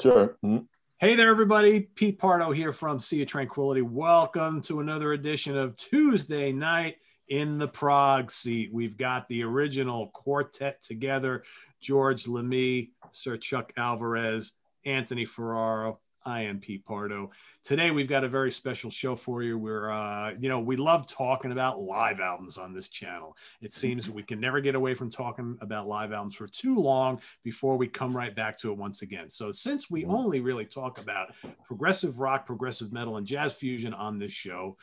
Sure. Mm-hmm. Hey there, everybody. Pete Pardo here from Sea of Tranquility. Welcome to another edition of Tuesday Night in the Prog Seat. We've got the original quartet together George Lamie, Sir Chuck Alvarez, Anthony Ferraro, I am Pete Pardo. Today we've got a very special show for you. We're, uh, you know, we love talking about live albums on this channel. It seems we can never get away from talking about live albums for too long before we come right back to it once again. So since we only really talk about progressive rock, progressive metal, and jazz fusion on this show,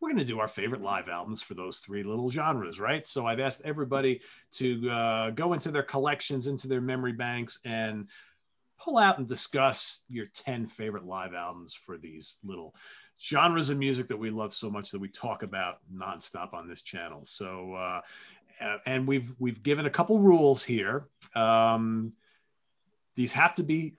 we're going to do our favorite live albums for those three little genres, right? So I've asked everybody to uh, go into their collections, into their memory banks, and pull out and discuss your 10 favorite live albums for these little genres of music that we love so much that we talk about nonstop on this channel. So, uh, and we've we've given a couple rules here. Um, these have to be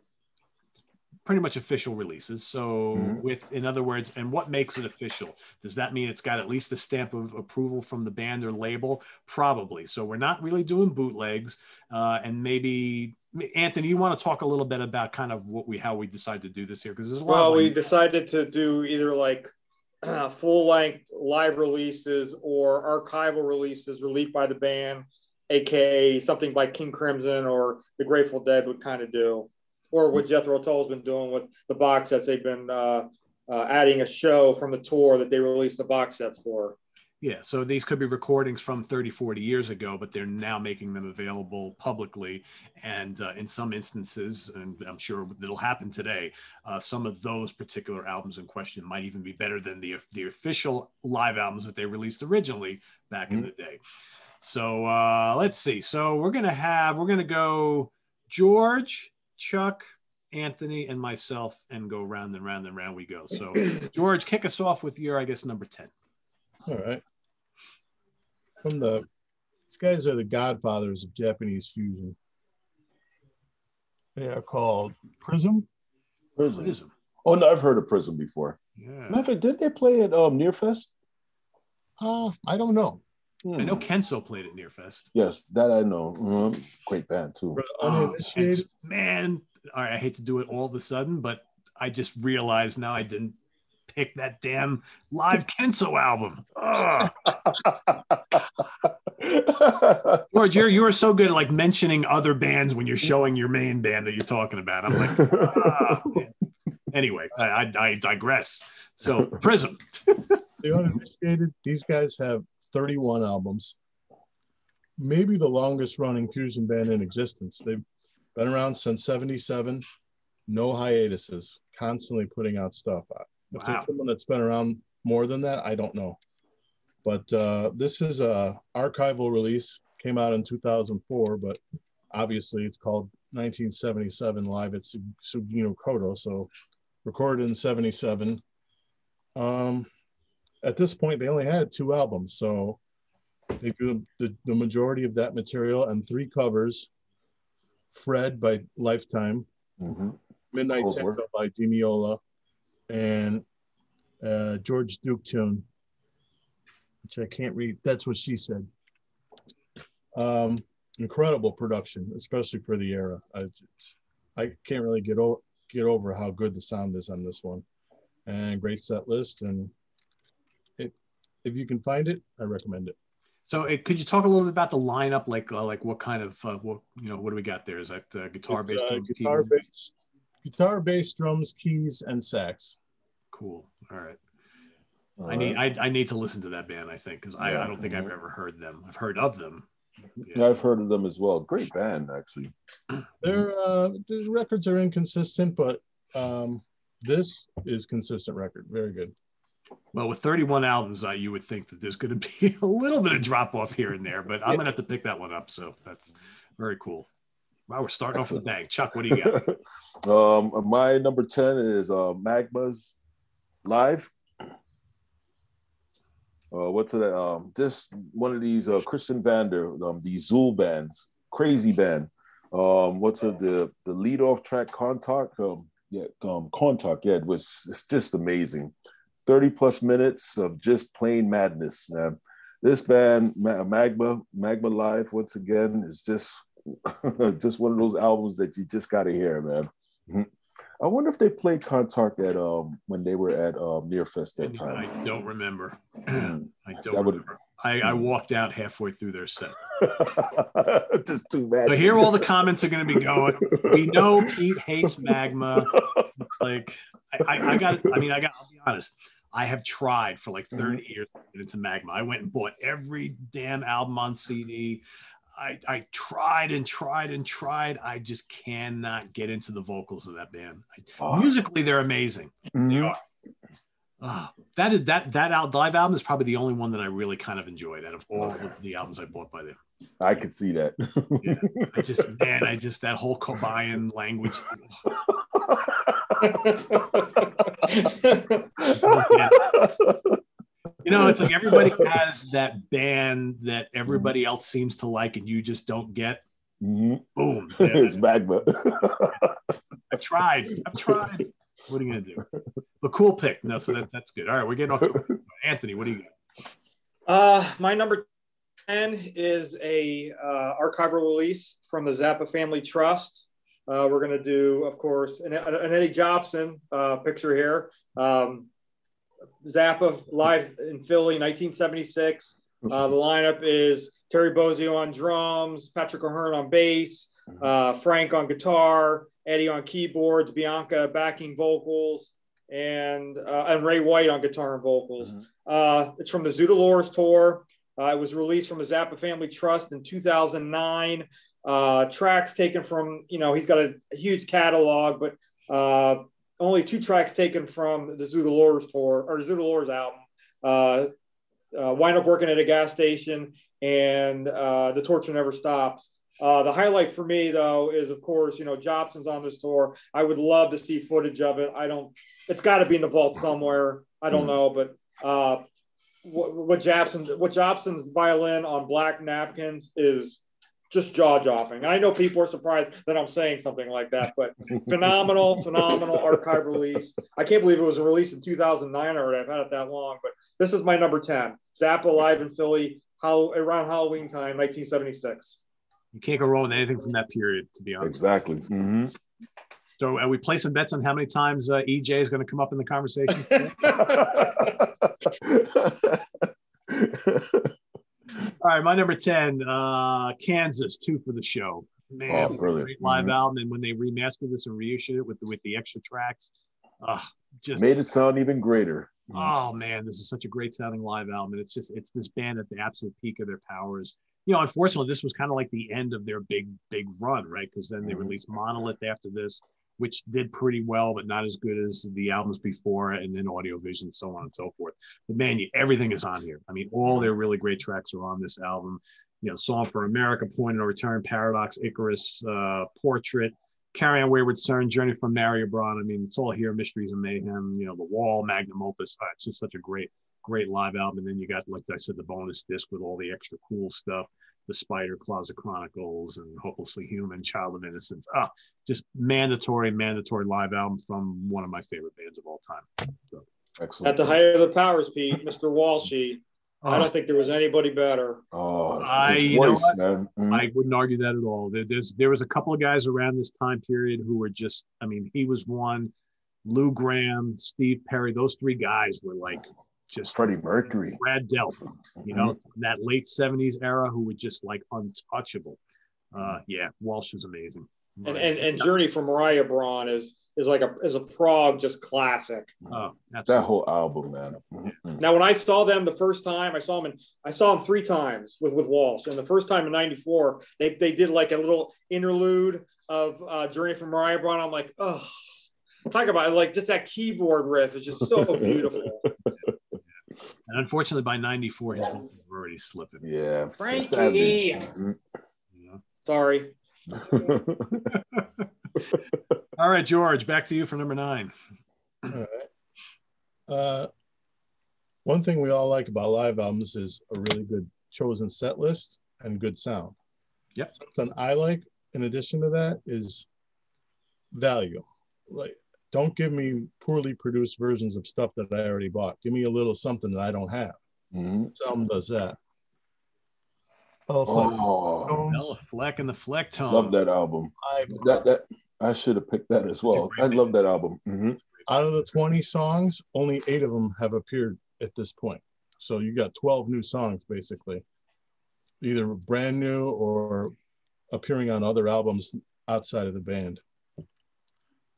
pretty much official releases. So, mm-hmm. with in other words, and what makes it official? Does that mean it's got at least a stamp of approval from the band or label? Probably. So, we're not really doing bootlegs, uh, and maybe Anthony, you want to talk a little bit about kind of what we how we decided to do this here because there's a lot. Well, we decided to do either like uh, full length live releases or archival releases released by the band, aka something by King Crimson or the Grateful Dead would kind of do, or what Jethro Tull's been doing with the box sets. They've been uh, uh, adding a show from the tour that they released the box set for. Yeah, so these could be recordings from 30, 40 years ago, but they're now making them available publicly. And uh, in some instances, and I'm sure it'll happen today, uh, some of those particular albums in question might even be better than the, the official live albums that they released originally back mm-hmm. in the day. So uh, let's see. So we're going to have, we're going to go George, Chuck, Anthony, and myself, and go round and round and round we go. So, George, kick us off with your, I guess, number 10. All right from the these guys are the godfathers of Japanese fusion. They are called Prism. Prism. Prism. Oh no, I've heard of Prism before. Yeah. Matter did they play at um Nearfest? Uh, I don't know. Hmm. I know Kenso played at Nearfest. Yes, that I know. Mm-hmm. Great band too. Oh, man, all right, I hate to do it all of a sudden, but I just realized now I didn't pick that damn live Kenso album. George, you're you are so good at like mentioning other bands when you're showing your main band that you're talking about. I'm like, ah, anyway, I, I, I, digress. So Prism. the uninitiated, these guys have 31 albums. Maybe the longest running fusion band in existence. They've been around since 77, no hiatuses, constantly putting out stuff. If wow. there's someone that's been around more than that, I don't know. But uh, this is a archival release. Came out in 2004, but obviously it's called 1977 live at Sugino Kodo, So recorded in 77. Um, at this point, they only had two albums. So they do the, the majority of that material and three covers. Fred by Lifetime, mm-hmm. Midnight Techno by Di Meola, and uh, George Duke tune, which I can't read. That's what she said. Um, incredible production, especially for the era. I, I can't really get over get over how good the sound is on this one, and great set list. And if you can find it, I recommend it. So, it, could you talk a little bit about the lineup? Like, uh, like what kind of uh, what you know? What do we got there? Is that uh, guitar, bass, uh, guitar, bass, guitar, bass, drums, keys, and sax. Cool. All right. All I need I, I need to listen to that band. I think because I, I don't think I've ever heard them. I've heard of them. Yeah. I've heard of them as well. Great band, actually. Their uh, the records are inconsistent, but um, this is consistent record. Very good. Well, with 31 albums, uh, you would think that there's going to be a little bit of drop off here and there, but I'm going to have to pick that one up. So that's very cool. Wow, we're starting off with a bang. Chuck, what do you got? um, my number 10 is uh, Magma's live. Uh, what's that? Um, just one of these uh, Christian Vander, um, these Zeuhl bands, crazy band. Um, what's? The the lead off track, Köhntark. Um, yeah, um, Köhntark. Yeah, it was it's just amazing. Thirty plus minutes of just plain madness, man. This band, Magma, Magma Live, once again, is just just one of those albums that you just got to hear, man. I wonder if they played Köhntark at um when they were at um Near Fest that time. I don't remember. Mm. I don't That remember. I, I walked out halfway through their set. Just too bad. So here all the comments are going to be going. We know Pete hates magma. Like I, I, I got. I mean, I got. I'll be honest. I have tried for like 30 years to get into magma. I went and bought every damn album on CD. I, I tried and tried and tried. I just cannot get into the vocals of that band. Oh. Musically, they're amazing. They Mhm. are. Ah, that is that that out live album is probably the only one that I really kind of enjoyed out of all of the albums I bought by them. I could see that. Yeah. I just man, I just that whole Kobaïan language. You know, it's like everybody has that band that everybody else seems to like, and you just don't get. Mhm. Boom! it's magma. I've tried. I've tried. What are you gonna do? But cool pick. No, so that, that's good. All right, we're getting off to Anthony. What do you got? Uh, my number 10 is a uh, archival release from the Zappa Family Trust. Uh, we're going to do, of course, an, an Eddie Jobson uh, picture here. Um, Zappa live in Philly, 1976. Uh, the lineup is Terry Bozzio on drums, Patrick O'Hearn on bass, uh, Frank on guitar, Eddie on keyboards, Bianca backing vocals, and uh, and Ray White on guitar and vocals. Mhm. Uh, it's from the Zoot Allures tour. Uh, it was released from the Zappa Family Trust in 2009. Uh, tracks taken from, you know, he's got a, a huge catalog, but uh, only two tracks taken from the Zoot Allures tour or Zoot Allures album. Uh, uh, wind up working at a gas station and uh, the torture never stops. Uh, the highlight for me, though, is of course, you know, Jobson's on this tour. I would love to see footage of it. I don't, it's got to be in the vault somewhere. I don't Mhm. know, but uh, what, what Jobson's what Jobson's violin on black napkins is just jaw dropping. I know people are surprised that I'm saying something like that, but phenomenal, phenomenal archive release. I can't believe it was released in 2009 already. I've had it that long, but this is my number 10. Zappa live in Philly, how, around Halloween time, 1976. You can't go wrong with anything from that period, to be honest. exactly. Mhm. So, are we placing bets on how many times uh, EJ is going to come up in the conversation? All right, my number 10, uh, Kansas, two for the show. Man, Oh, great live Mhm. album. And when they remastered this and reissued it with the, with the extra tracks, uh, just Made it sound even greater. oh man, this is such a great sounding live album. And it's just it's this band at the absolute peak of their powers. You know, unfortunately, this was kind of like the end of their big, big run, right? Because then they Mhm. released Monolith after this, which did pretty well, but not as good as the albums before, and then Audio Vision, so on and so forth. But man, you, everything is on here. I mean, all their really great tracks are on this album. You know, Song for America, Point of Return, Paradox, Icarus, uh, Portrait, Carry On Wayward Son, Journey from Mariabronn. I mean, it's all here. Mysteries and Mayhem. You know, The Wall, Magnum Opus. Uh, it's just such a great, great live album. And then you got, like I said, the bonus disc with all the extra cool stuff. The Spider Closet Chronicles and Hopelessly Human, Child of Innocence. Ah, just mandatory, mandatory live album from one of my favorite bands of all time. So, Excellent. At the height of the powers, Pete, Mr. Walshy, I don't think there was anybody better. Oh, I- his you know voice, what? man. Mhm. I wouldn't argue that at all. There, there's there was a couple of guys around this time period who were just. I mean, he was one. Lou Gramm, Steve Perry, those three guys were like just Freddie Mercury. Brad Delp, you know, that late 70s era who were just like untouchable. Uh, yeah, Walsh is amazing. And and, and Journey from Mariabronn is is like a is a prog just classic. Oh, That whole album, man. Mhm. Now, when I saw them the first time, I saw them in, I saw them three times with, with Walsh. And the first time in 94, they, they did like a little interlude of uh, Journey from Mariabronn. I'm like, oh, talk about it, like just that keyboard riff is just so beautiful. And unfortunately, by 94, his vocals were already slipping. Yeah. so Frankie! savage. Mhm. You? Sorry. All right, George, back to you for number nine. All right. Uh, one thing we all like about live albums is a really good chosen set list and good sound. Yep. Something I like in addition to that is value. Like, don't give me poorly produced versions of stuff that I already bought. Give me a little something that I don't have. Mhm. This album does that. Oh, fuck. Oh, Béla Fleck and the Flecktone. love that album. I, That that I should have picked that as well. I love that album. Mm-hmm. Out of the 20 songs, only eight of them have appeared at this point. So you got 12 new songs basically, either brand new or appearing on other albums outside of the band.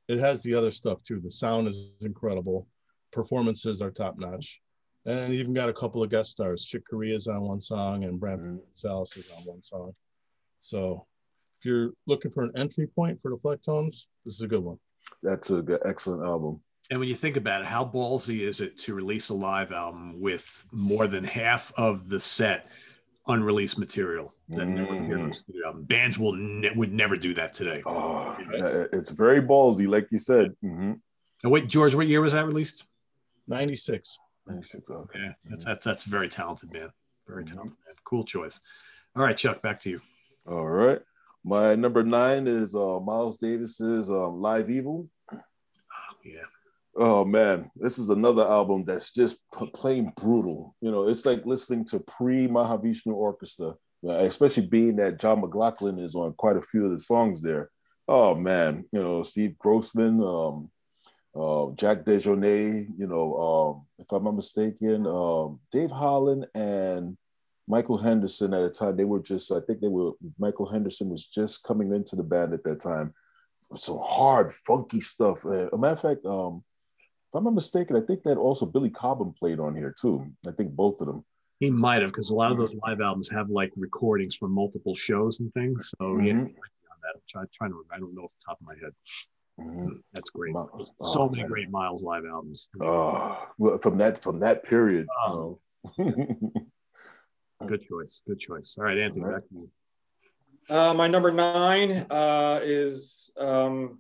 It has the other stuff too. The sound is incredible, performances are top notch, and even got a couple of guest stars. Chick Corea is on one song, and Brad Mhm. Gonzalez is on one song. So if you're looking for an entry point for the Flecktones, this is a good one. That's a good, excellent album. And when you think about it, how ballsy is it to release a live album with more than half of the set unreleased material that never appeared on the studio album? Bands will ne- would never do that today. Oh, that- it's very ballsy, like you said. Mm-hmm. And wait, George, what year was that released? Ninety six. Ninety six. Okay. Yeah, that's that's that's very talented, man. Very Mhm. talented, man. Cool choice. All right, Chuck, back to you. All right. My number nine is uh, Miles Davis's um, Live Evil. Oh, yeah. Oh man, this is another album that's just plain brutal. You know, it's like listening to pre Mahavishnu Orchestra, uh, especially being that John McLaughlin is on quite a few of the songs there. Oh man, you know, Steve Grossman, um, uh, Jack DeJohnette, you know, um, if I'm not mistaken, um, Dave Holland and Michael Henderson at the time, they were just, I think they were, Michael Henderson was just coming into the band at that time. Some hard, funky stuff. Uh, a matter of fact, um, if I'm not mistaken, I think that also Billy Cobham played on here too. I think both of them. He might have, because a lot of those live albums have like recordings from multiple shows and things. So yeah, Mhm. he might be on that. I'm try, trying to remember. I don't know off the top of my head. Mhm. That's great. Mi- There's oh, so many man. great Miles live albums. Oh, well, from that from that period. Oh. Good choice. Good choice. All right, Anthony, All right. back to you. Uh, my number nine uh, is um,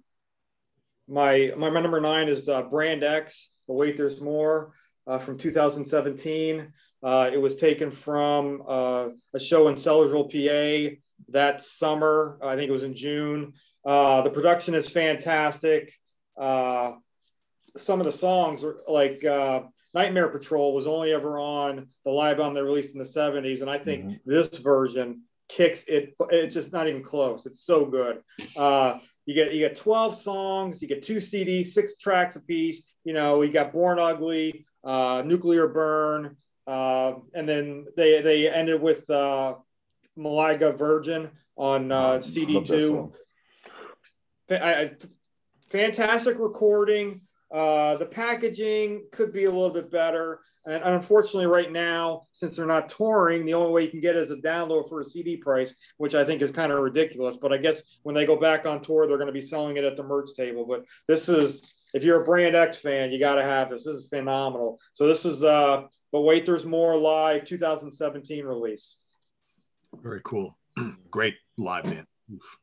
my, my number nine is uh, Brand X. But wait, there's more uh, from 2017. Uh, it was taken from uh, a show in Sellersville, PA that summer. I think it was in June. Uh, the production is fantastic. Uh, some of the songs are like uh, Nightmare Patrol was only ever on the live album they released in the 70s. And I think Mhm. this version kicks it. It's just not even close. It's so good. You get you get 12 songs, you get two CDs, six tracks apiece. You know, you got Born Ugly, uh, Nuclear Burn, uh, and then they they ended with uh, Malaga Virgen on uh, CD two. song. I, I- fantastic recording. Uh, the packaging could be a little bit better. And unfortunately, right now, since they're not touring, the only way you can get it is a download for a CD price, which I think is kind of ridiculous. But I guess when they go back on tour, they're going to be selling it at the merch table. But this is, if you're a Brand X fan, you got to have this. This is phenomenal. So this is, uh, but wait, there's more live 2017 release. Very cool. Great live band. Oof.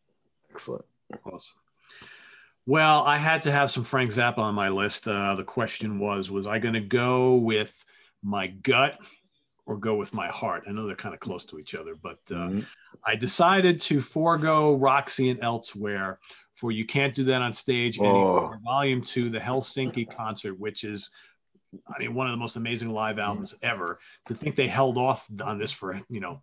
Excellent. Awesome. Well, I had to have some Frank Zappa on my list. Uh, the question was, was I going to go with my gut or go with my heart? I know they're kind of close to each other, but uh, Mhm. I decided to forego Roxy and Elsewhere for You Can't Do That on Stage Oh. anymore. Volume two, the Helsinki concert, which is, I mean, one of the most amazing live albums ever. To think they held off on this for, you know,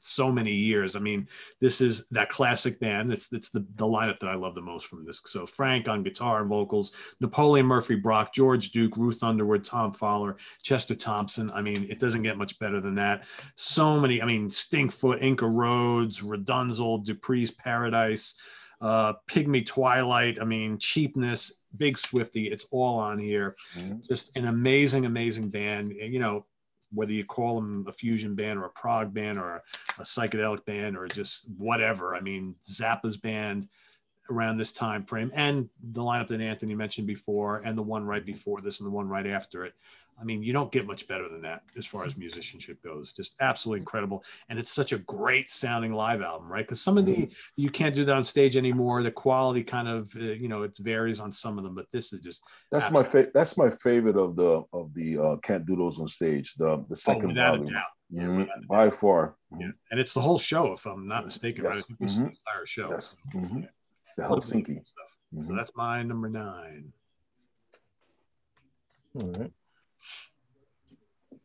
so many years. I mean, this is that classic band. It's it's the, the lineup that I love the most from this. So Frank on guitar and vocals, Napoleon Murphy Brock, George Duke, Ruth Underwood, Tom Fowler, Chester Thompson. I mean, it doesn't get much better than that. So many, I mean, Stinkfoot, Inca Roads, RDNZL, Dupree's Paradise, uh, Pygmy Twilight. I mean, Cheapness, Big Swifty. It's all on here. Mhm. Just an amazing, amazing band. You know, whether you call them a fusion band or a prog band or a, psychedelic band or just whatever. I mean, Zappa's band around this time frame and the lineup that Anthony mentioned before and the one right before this and the one right after it. I mean, you don't get much better than that as far as musicianship goes. Just absolutely incredible. And it's such a great sounding live album, right? Because some of the, you can't do that on stage anymore. The quality kind of, uh, you know, it varies on some of them, but this is just, That's my fa- that's my favorite of the of the uh, can't do those on stage. The the oh, second without a volume. doubt. Yeah, Mhm. without a doubt. By far. Yeah. And it's the whole show, if I'm not mistaken, right? I Yes. think this is the entire show. Yes. So, Mhm. yeah. The A lot of really Helsinki. stuff. So Mhm. that's my number nine. All right.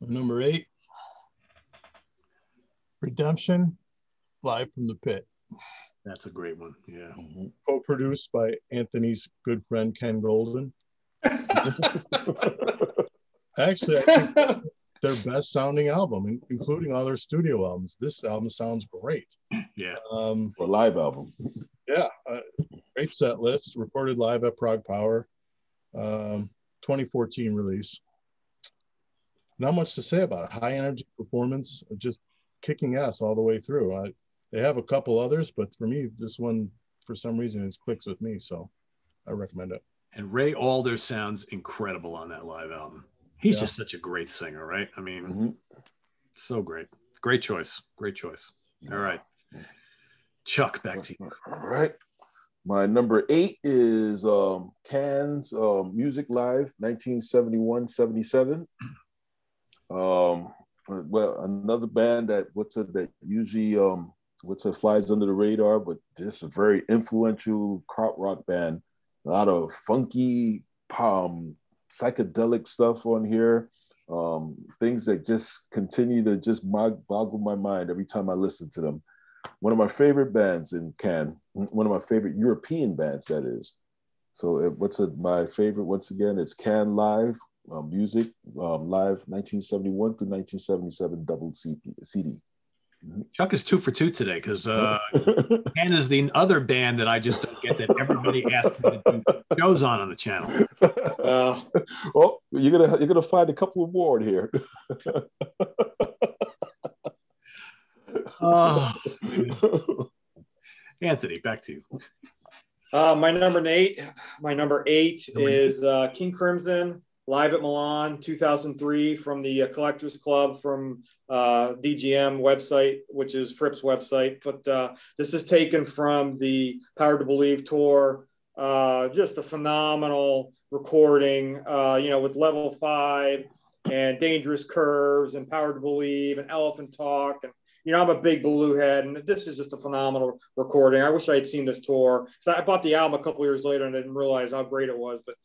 Number eight, Redemption, Live from the Pit. That's a great one. Yeah. Mhm. co-produced by Anthony's good friend Ken Golden. Actually, I think their best sounding album, including all their studio albums. This album sounds great. Yeah. Um, Or live album. yeah, uh, great set list. Recorded live at ProgPower, um, 2014 release. Not much to say about it. High energy performance, just kicking ass all the way through. I, they have a couple others, but for me, this one, for some reason, it clicks with me. So I recommend it. And Ray Alder sounds incredible on that live album. He's Yeah. just such a great singer, right? I mean, Mhm. so great. Great choice. Great choice. All right. Chuck, back to you. All right. My number eight is um, Can um, Music Live 1971 77. Um, well, another band that what's it that usually um, what's it flies under the radar, but just a very influential krautrock rock band. A lot of funky, um, psychedelic stuff on here. Um, things that just continue to just bog- boggle my mind every time I listen to them one of my favorite bands in Can, one of my favorite European bands, that is. So, uh, what's a, my favorite once again? It's Can Live um, Music, um, live 1971 through 1977 double CP, CD. Chuck is two for two today because uh, Ken is the other band that I just don't get that everybody asks me to do shows on on the channel. Uh, well, you're gonna you're gonna find a couple more in here. Oh, Anthony, back to you. Uh, my number eight, my number eight Number eight. is uh, King Crimson live at Milan, 2003, from the uh, Collectors Club from uh, DGM website, which is Fripp's website. But uh, this is taken from the Power to Believe tour. Uh, just a phenomenal recording, uh, you know, with Level Five and Dangerous Curves and Power to Believe and Elephant Talk and you know, I'm a big Blue head, and this is just a phenomenal recording. I wish I had seen this tour. So I bought the album a couple years later and I didn't realize how great it was. But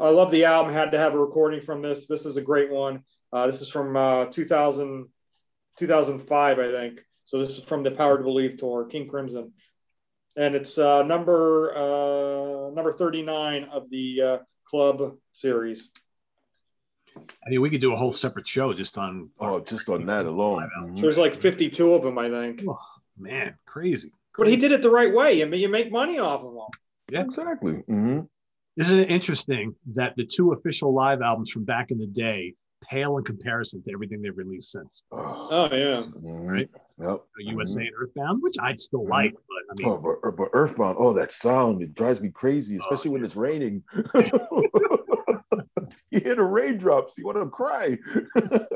I love the album. Had to have a recording from this. This is a great one. Uh, this is from uh, 2000, 2005, I think. So this is from the Power to Believe tour, King Crimson, and it's uh, number uh, number 39 of the uh, club series. I mean, we could do a whole separate show just on. oh, just on that alone. There's like 52 of them, I think. Oh, man, crazy. But he did it the right way. I mean, you make money off of them. Yeah. Exactly. Mhm. Isn't it interesting that the two official live albums from back in the day pale in comparison to everything they've released since? Oh yeah. Mhm. Right. Yep. USA and Earthbound, which I'd still like, but I mean, Oh, but, but Earthbound, oh, that sound, it drives me crazy, especially when yeah. it's raining. you hear the raindrops, you want to cry.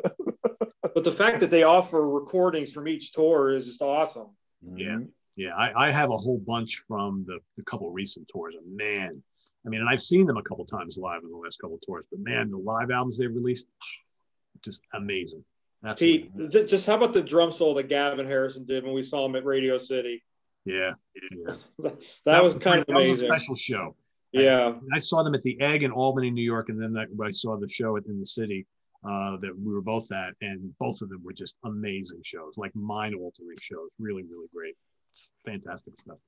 But the fact that they offer recordings from each tour is just awesome. Yeah. yeah, I, I have a whole bunch from the, the couple recent tours. And man, I mean, and I've seen them a couple times live in the last couple tours, but man, the live albums they've released, just amazing. Absolutely. Pete, just how about the drum solo that Gavin Harrison did when we saw him at Radio City? Yeah, yeah. That, was kind of that was a amazing. special show. Yeah. And I saw them at the Egg in Albany, New York, and then that, I saw the show in the city uh, that we were both at, and both of them were just amazing shows, like mind-altering shows. Really, really great. It's fantastic stuff.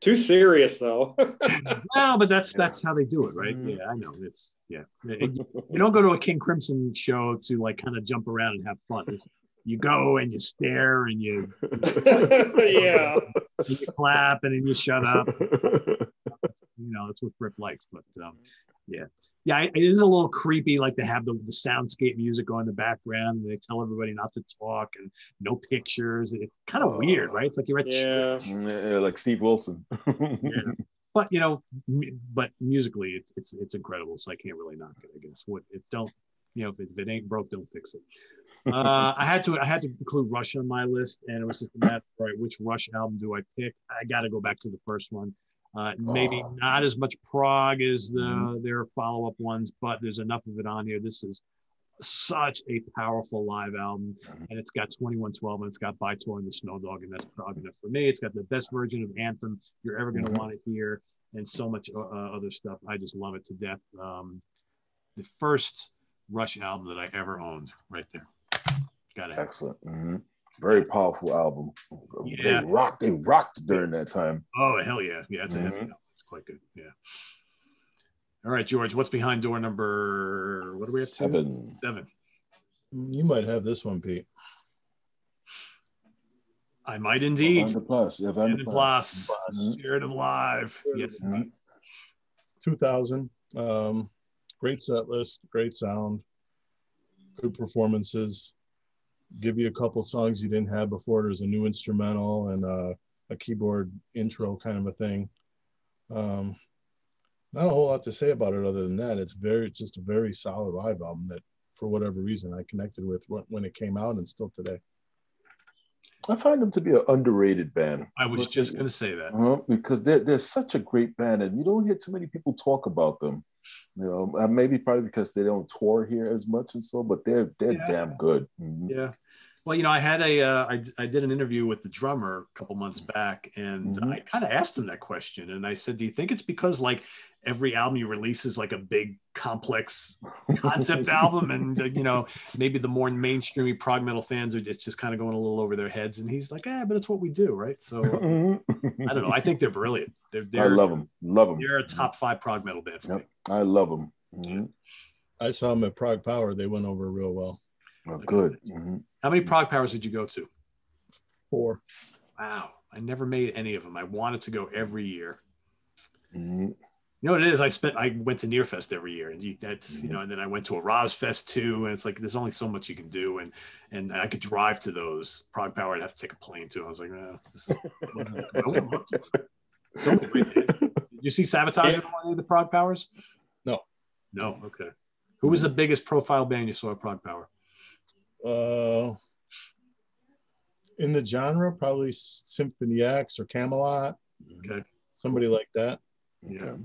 Too serious though. well, but that's that's how they do it, right? Mhm. Yeah, I know. It's yeah. You you don't go to a King Crimson show to like kind of jump around and have fun. It's, you go and you stare and you, yeah. you clap and then you shut up. You know, that's what Rip likes. But um, yeah, yeah, it is a little creepy. Like they have the, the soundscape music going in the background. And they tell everybody not to talk and no pictures. It's kind of weird, right? It's like you're at Yeah. yeah, like Steve Wilson. but you know, mu- but musically, it's it's it's incredible. So I can't really knock it. I guess what if don't you know if it, if it ain't broke, don't fix it. Uh, I had to I had to include Rush on my list, and it was just a matter of right which Rush album do I pick? I got to go back to the first one. Uh, maybe Oh. not as much prog as the Mhm. their follow up ones, but there's enough of it on here. This is such a powerful live album, and it's got 2112 and it's got By-Tor and the Snow Dog, and that's prog enough for me. It's got the best version of Anthem you're ever going to Mhm. want to hear, and so much uh, uh, other stuff. I just love it to death. Um, the first Rush album that I ever owned, right there. Got it. Excellent. Mhm. Very powerful album. Yeah. They rocked. They rocked during that time. Oh hell yeah, yeah, it's a heavy Mhm. album. It's quite good. Yeah. All right, George, what's behind door number? What are we at? Two? Seven. Seven. You might have this one, Pete. I might indeed. Vanden Plas. Yeah, Van Van der der Plas. Plas, Mhm. Spirit of Live. Yes. Mhm. 2000. Um, great set list, great sound, good performances. Give you a couple songs you didn't have before. There's a new instrumental and uh, a keyboard intro kind of a thing. Um, not a whole lot to say about it other than that. It's very just a very solid live album that, for whatever reason, I connected with when- when it came out and still today. I find them to be an underrated band. I was just going to say that. Uh-huh, because they're, they're such a great band and you don't hear too many people talk about them. You know, uh, maybe probably because they don't tour here as much and so, but they're they're Yeah. damn good. Mhm. Yeah. Well, you know, I had a, uh, I, I did an interview with the drummer a couple months back, and Mhm. I kind of asked him that question, and I said, "Do you think it's because like every album you release is like a big, complex concept album, and uh, you know, maybe the more mainstreamy prog metal fans are it's just kind of going a little over their heads?" And he's like, "Yeah, but it's what we do, right?" So uh, Mhm. I don't know. I think they're brilliant. They're, they're I love them. Love them. They're a top five prog metal band for Yep. me. I love them. Mhm. I saw them at ProgPower. They went over real well. Oh, good. Mhm. How many prog powers did you go to? Four. Wow, I never made any of them. I wanted to go every year. Mhm. You know what it is? I spent I went to Nearfest every year, and you, that's you know, and then I went to a RoSfest too, and it's like there's only so much you can do, and and I could drive to those ProgPower. I'd have to take a plane too. I was like, eh, this wasn't- I love to. So many great bands. Did you see Savatage at any of the ProgPowers? No. No. Okay. Who was the biggest profile band you saw at ProgPower? Uh, in the genre, probably Symphony X or Kamelot, Okay. somebody like that. Yeah.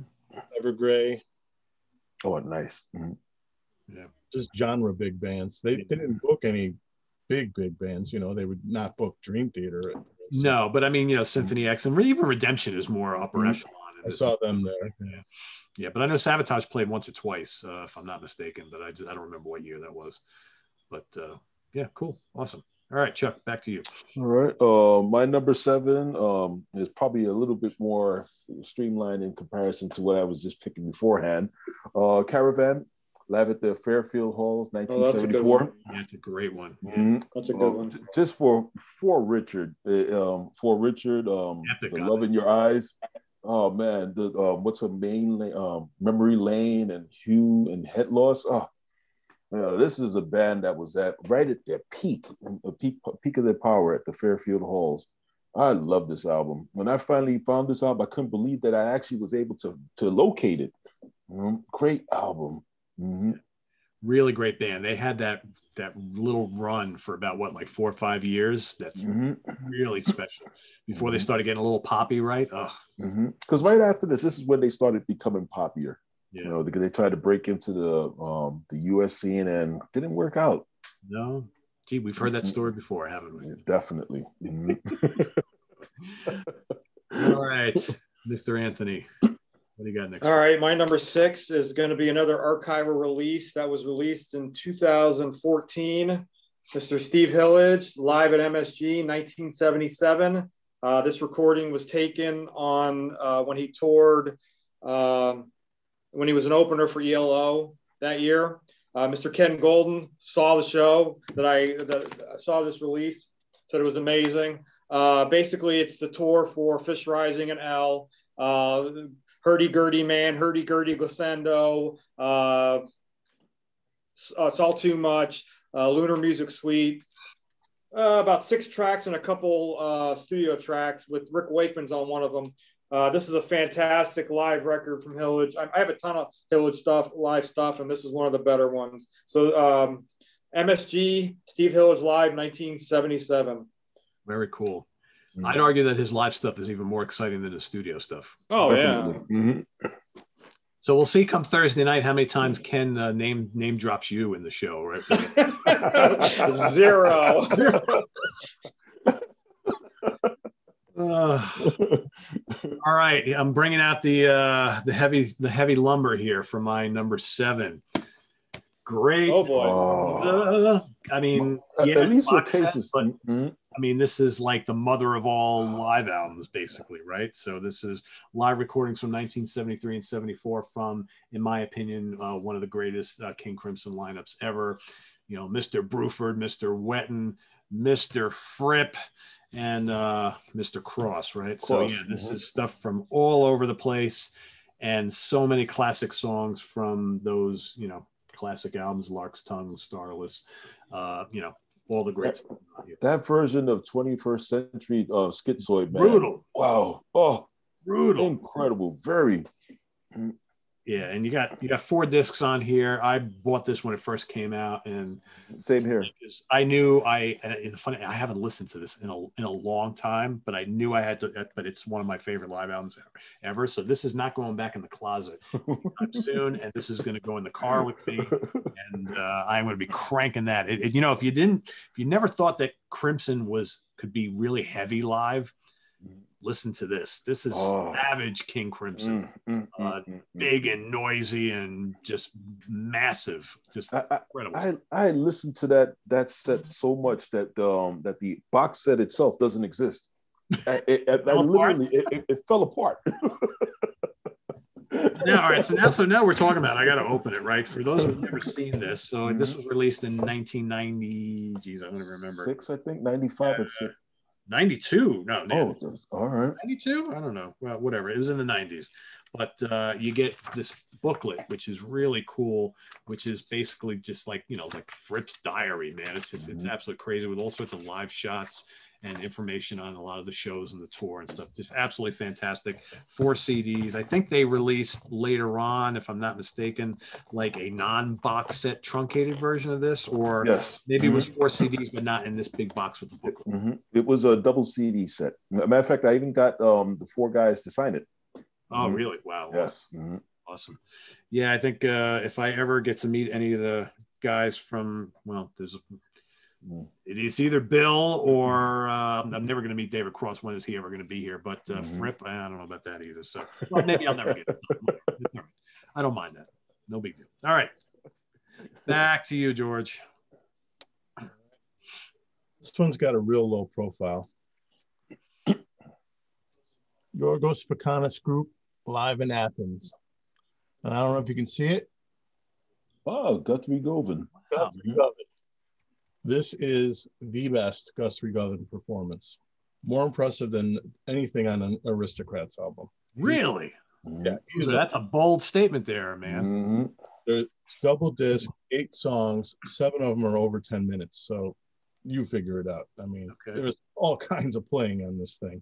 Evergrey, Oh, nice. Mhm. just genre big bands. They, they didn't book any big, big bands. You know, they would not book Dream Theater. No, but I mean, you know, Symphony X and even Redemption is more upper Mhm. echelon. in I this saw them there. Yeah. Yeah, but I know Savatage played once or twice, uh, if I'm not mistaken, but I just I don't remember what year that was. But uh, yeah, cool, awesome. All right, Chuck, back to you. All right. Uh, my number seven um, is probably a little bit more streamlined in comparison to what I was just picking beforehand. Uh, Caravan, live at the Fairfield Halls, Oh, that's a good 1974. one. Yeah, it's a great one. Yeah. Mhm. That's a good Uh, one. Just for for Richard, uh, um, for Richard, um, Epic the love it. in your eyes. Oh man, the um, what's her main la- um, memory lane and Hugh and Head Loss. Oh, yeah, this is a band that was at right at their peak, the peak peak of their power at the Fairfield Halls. I love this album. When I finally found this album, I couldn't believe that I actually was able to to locate it. Great album. Mhm. Really great band. They had that that little run for about what, like four or five years. That's Mhm. really special. Before they started getting a little poppy, right? Because right after this, this is when they started becoming popular. Yeah. You know, because they tried to break into the um, the U.S. scene and didn't work out. No, gee, we've heard that story before, haven't we? Definitely. Mhm. All right, Mr. Anthony, what do you got next? All right, my number six is going to be another archival release that was released in 2014. Mr. Steve Hillage, live at MSG, 1977. Uh, this recording was taken on uh, when he toured, um, when he was an opener for ELO that year. Uh, Mr. Ken Golden saw the show that I that saw this release, said it was amazing. Uh, basically, it's the tour for Fish Rising and L. Uh, Hurdy Gurdy Man, Hurdy Gurdy Glissando, uh, uh, It's All Too Much, uh, Lunar Music Suite, uh, about six tracks and a couple studio tracks with Rick Wakeman's on one of them. Uh, this is a fantastic live record from Hillage. I, I have a ton of Hillage stuff, live stuff, and this is one of the better ones. So um, MSG, Steve Hillage live, 1977. Very cool. I'd argue that his live stuff is even more exciting than his studio stuff. Oh Definitely. Mhm. So we'll see come Thursday night how many times Ken uh, name name drops you in the show, right? yeah. Zero. Uh, all right, I'm bringing out the uh, the heavy the heavy lumber here for my number seven. Great. Oh boy. Uh, I mean, At- yeah, At least your box set, case is. but mhm. I mean, this is like the mother of all live albums, basically, right? So this is live recordings from 1973 and 74 from, in my opinion, uh, one of the greatest uh, King Crimson lineups ever. You know, Mr. Bruford, Mr. Wetton, Mr. Fripp, and uh, Mr. Cross, right? Cross, So yeah, this mhm. is stuff from all over the place, and so many classic songs from those, you know, classic albums: Lark's Tongue, Starless, uh, you know, all the great stuff. That version of 21st century uh, schizoid man. Brutal, Wow. Oh, brutal. incredible. Very. Yeah, and you got you got four discs on here. I bought this when it first came out, and Same here. I knew I. It's funny. I haven't listened to this in a in a long time, but I knew I had to. But it's one of my favorite live albums ever. ever. So this is not going back in the closet soon, and this is going to go in the car with me, and uh, I'm going to be cranking that. It, it- you know, if you didn't, if you never thought that Crimson was could be really heavy live, listen to this. This is Oh. savage King Crimson Mm, mm, Uh, mm, mm, mm. big and noisy and just massive, just I, I, incredible. I I listened to that that set so much that um that the box set itself doesn't exist. I, it, I- I literally it, it, it fell apart. now, all right. So now, so now we're talking about. I got to open it, right? For those who've never seen this, so this was released in 1990. Geez, I don't even remember. Six, I think, 95 or six. 92? No, Oh, it does. all right. 92? I don't know. Well, whatever. It was in the 90s. But uh, you get this booklet, which is really cool, which is basically just like, you know, like Fripp's diary, man. It's just, it's Mhm. absolutely crazy with all sorts of live shots and information on a lot of the shows and the tour and stuff. Just absolutely fantastic. Four CDs. I think they released later on, if I'm not mistaken, like a non box set truncated version of this, or Yes. maybe it was four CDs, but not in this big box with the booklet. Mhm. It was a double CD set. Matter of fact, I even got um the four guys to sign it. Oh, Mhm. really? Wow. Yes. Mhm. Awesome. Yeah, I think uh, if I ever get to meet any of the guys from, well, there's Mm. it's either Bill or uh, I'm never going to meet David Cross. When is he ever going to be here? But uh, Mhm. Fripp, I don't know about that either. So well, maybe I'll never get. It. I don't mind that. No big deal. All right, back to you, George. This one's got a real low profile. Yorgos Fakanas Group live in Athens. And I don't know if you can see it. Oh, Guthrie Govan. Guthrie Govan. This is the best Gus Govan performance. More impressive than anything on an Aristocrats album. Really? Yeah, he's a, That's a bold statement there, man. Mhm. it's double disc, eight songs, seven of them are over 10 minutes. So you figure it out. I mean, Okay. there's all kinds of playing on this thing.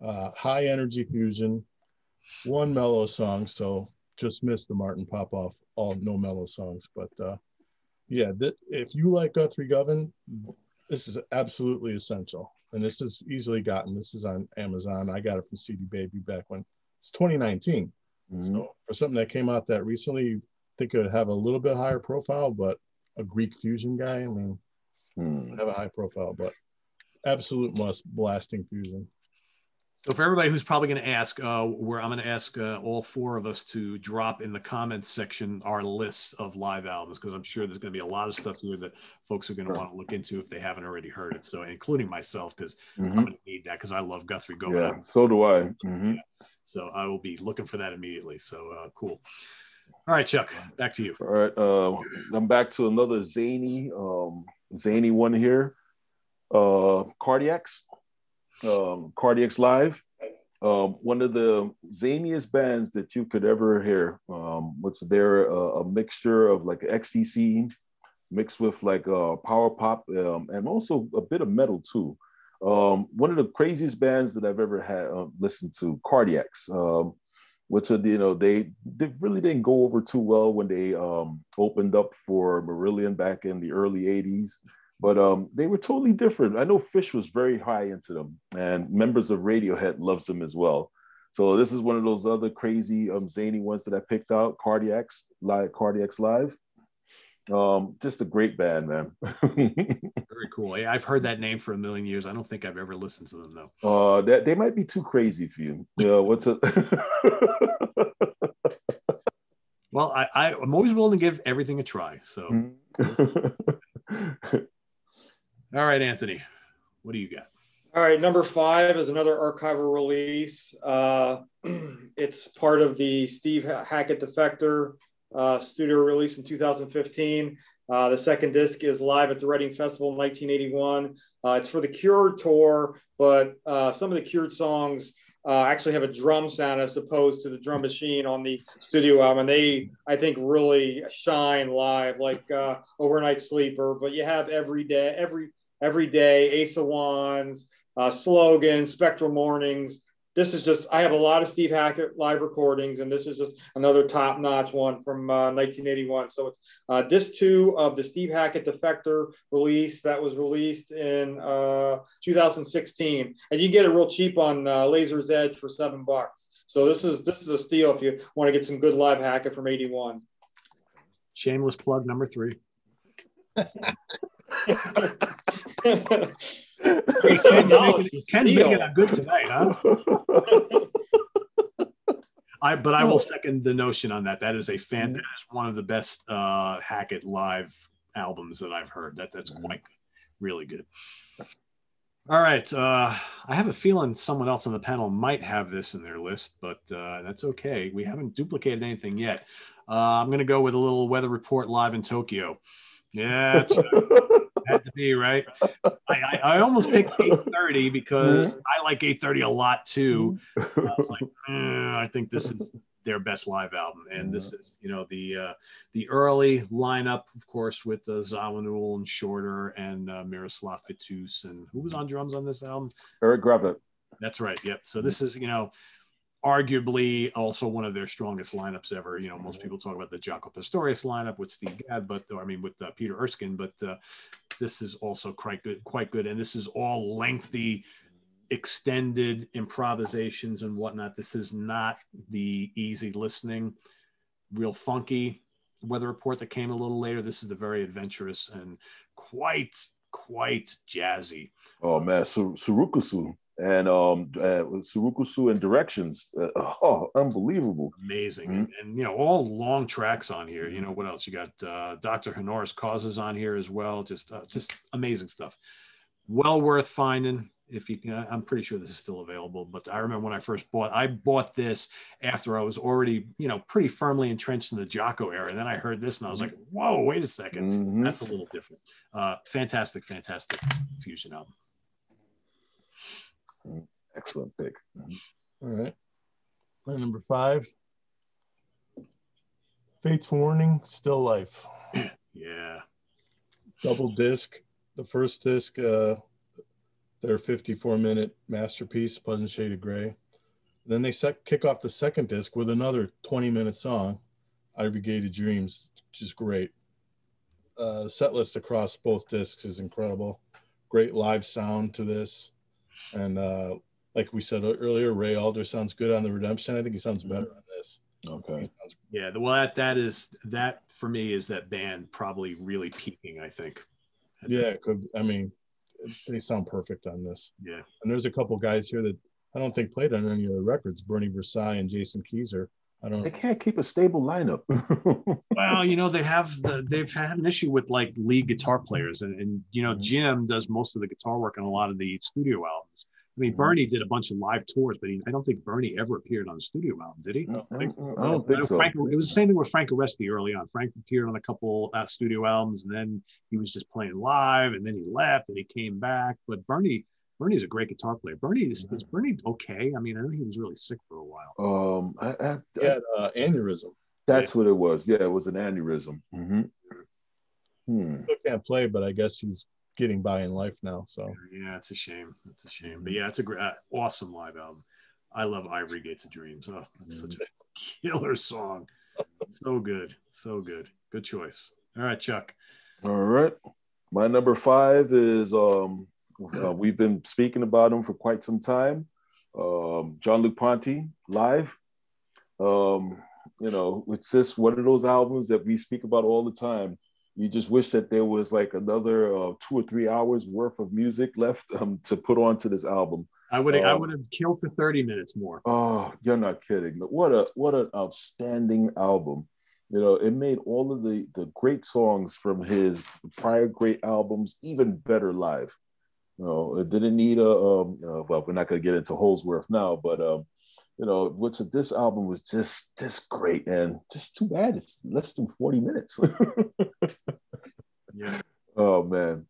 Uh, high energy fusion, one mellow song. So just missed the Martin Popoff, all no mellow songs. But uh, yeah, th- if you like Guthrie Govan, this is absolutely essential. And this is easily gotten. This is on Amazon. I got it from CD Baby back when it's 2019. Mhm. So for something that came out that recently, you think it would have a little bit higher profile, but a Greek fusion guy, I mean, Mhm. have a high profile, but absolute must blasting fusion. So for everybody who's probably going to ask, uh, where I'm going to ask uh, all four of us to drop in the comments section our lists of live albums because I'm sure there's going to be a lot of stuff here that folks are going to want to look into if they haven't already heard it. So including myself because Mhm. I'm going to need that because I love Guthrie Govan. Yeah, so do I. Mhm. So I will be looking for that immediately. So uh, cool. All right, Chuck, back to you. All right. Uh, I'm back to another zany, um, zany one here. Uh, Cardiacs, um, Cardiacs Live. Um, one of the zaniest bands that you could ever hear. Um, what's there? a mixture of like XTC mixed with like uh, power pop um, and also a bit of metal too. Um, one of the craziest bands that I've ever had uh, listened to, Cardiacs. Um, which are, you know they, they really didn't go over too well when they um, opened up for Marillion back in the early 80s but um, they were totally different i know fish was very high into them and members of radiohead loves them as well so this is one of those other crazy um, zany ones that i picked out cardiacs live cardiacs live um, just a great band man Very cool. Yeah, I've heard that name for a million years. I don't think I've ever listened to them though. uh, that they might be too crazy for you yeah what's it Well, I, I, I'm always willing to give everything a try. So, Mm-hmm. all right, Anthony, What do you got? All right, number five is another archival release. Uh, it's part of the Steve Hackett Defector uh, studio release in 2015. Uh, the second disc is live at the Reading Festival in 1981. Uh, it's for the Cured tour, but uh, some of the Cured songs uh, actually have a drum sound as opposed to the drum machine on the studio album. And they, I think, really shine live, like Overnight Sleeper. But you have every day, every every day, Ace of Wands, uh, slogan, Spectral Mornings. This is just, I have a lot of Steve Hackett live recordings, and this is just another top notch one from uh, 1981. So it's uh, disc two of the Steve Hackett Defector release that was released in uh, 2016. And you get it real cheap on uh, Laser's Edge for seven bucks. So this is this is a steal if you want to get some good live Hackett from 81. Shameless plug number three. Ken's making it good tonight, huh? I but I will second the notion on that. That is a fan. That is one of the best uh, Hackett live albums that I've heard. That that's quite really good. All right, uh, I have a feeling someone else on the panel might have this in their list, but uh, that's okay. We haven't duplicated anything yet. Uh, I'm going to go with a little weather report live in Tokyo. Yeah, had to be right. I, I, I almost picked 8:30 because mm-hmm. I like 8:30 a lot too. I was like, eh, I think this is their best live album, and this is you know the uh, the early lineup, of course, with the uh, Zawinul and Shorter and uh, Miroslav Vitous, and who was on drums on this album? Eric Gravatt. That's right. Yep. So this is you know arguably also one of their strongest lineups ever. You know, most people talk about the Jaco Pastorius lineup with Steve Gadd, but I mean with uh, Peter Erskine, but uh, this is also quite good, quite good, and this is all lengthy, extended improvisations and whatnot. This is not the easy listening, real funky weather report that came a little later. This is the very adventurous and quite quite jazzy. Oh man, Sur- Surucucú and um uh, Surucucú and directions. Uh, oh, unbelievable. Amazing. Mm-hmm. And, and, you know, all long tracks on here. You know, what else? You got uh, Dr. Honoris Causes on here as well. Just uh, just amazing stuff. Well worth finding if you can. I'm pretty sure this is still available, but I remember when I first bought I bought this after I was already, you know, pretty firmly entrenched in the Jaco era. And then I heard this and I was like, whoa, wait a 2nd mm-hmm. That's a little different. Uh fantastic, fantastic fusion album. Excellent pick. All right. My number five. Fates Warning, Still Life. yeah. Double disc. The first disc, uh, their 54 minute masterpiece, Pleasant Shade of Gray. Then they set, kick off the second disc with another 20 minute song, Ivory Gate of Dreams, which is great. Uh, set list across both discs is incredible. Great live sound to this. And uh, like we said earlier, Ray Alder sounds good on the Redemption. I think he sounds better mm-hmm. on this. Okay. Yeah. Well, that that is that for me is that band probably really peaking. I think. Yeah. Could I mean, they sound perfect on this. Yeah. And there's a couple guys here that I don't think played on any of the records. Bernie Versailles and Jason Keyser. I don't. They can't keep a stable lineup. well, you know they have the, they've had an issue with like lead guitar players, and, and you know mm-hmm. Jim does most of the guitar work on a lot of the studio albums. I mean, mm-hmm. Bernie did a bunch of live tours, but he, I don't think Bernie ever appeared on a studio album, did he? I don't think, I don't think so. Frank, it was the same thing with Frank Aresti early on. Frank appeared on a couple uh, studio albums, and then he was just playing live, and then he left, and he came back. But Bernie, Bernie's a great guitar player. Bernie is, is mm-hmm. Bernie okay? I mean, I know he was really sick for a while. Um, I, I, he had uh, aneurysm. That's yeah. what it was. Yeah, it was an aneurysm. Mm-hmm. Hmm. Still can't play, but I guess he's getting by in life now. So yeah, it's a shame. It's a shame. But yeah, it's a great, uh, awesome live album. I love Ivory Gates of Dreams. Oh, it's such a killer song. so good, so good. Good choice. All right, Chuck. All right, my number five is um, uh, we've been speaking about him for quite some time. Um, Jean-Luc Ponty live. Um, you know, it's just one of those albums that we speak about all the time you just wish that there was like another uh, two or three hours worth of music left um, to put onto this album. I would I um, would have killed for 30 minutes more. Oh, you're not kidding. What a what an outstanding album. You know, it made all of the the great songs from his prior great albums even better live. You know, it didn't need a. Um, you know, well, we're not going to get into Holdsworth now, but um, you know, which this album was just this great, and just too bad it's less than forty minutes. Yeah. Oh man.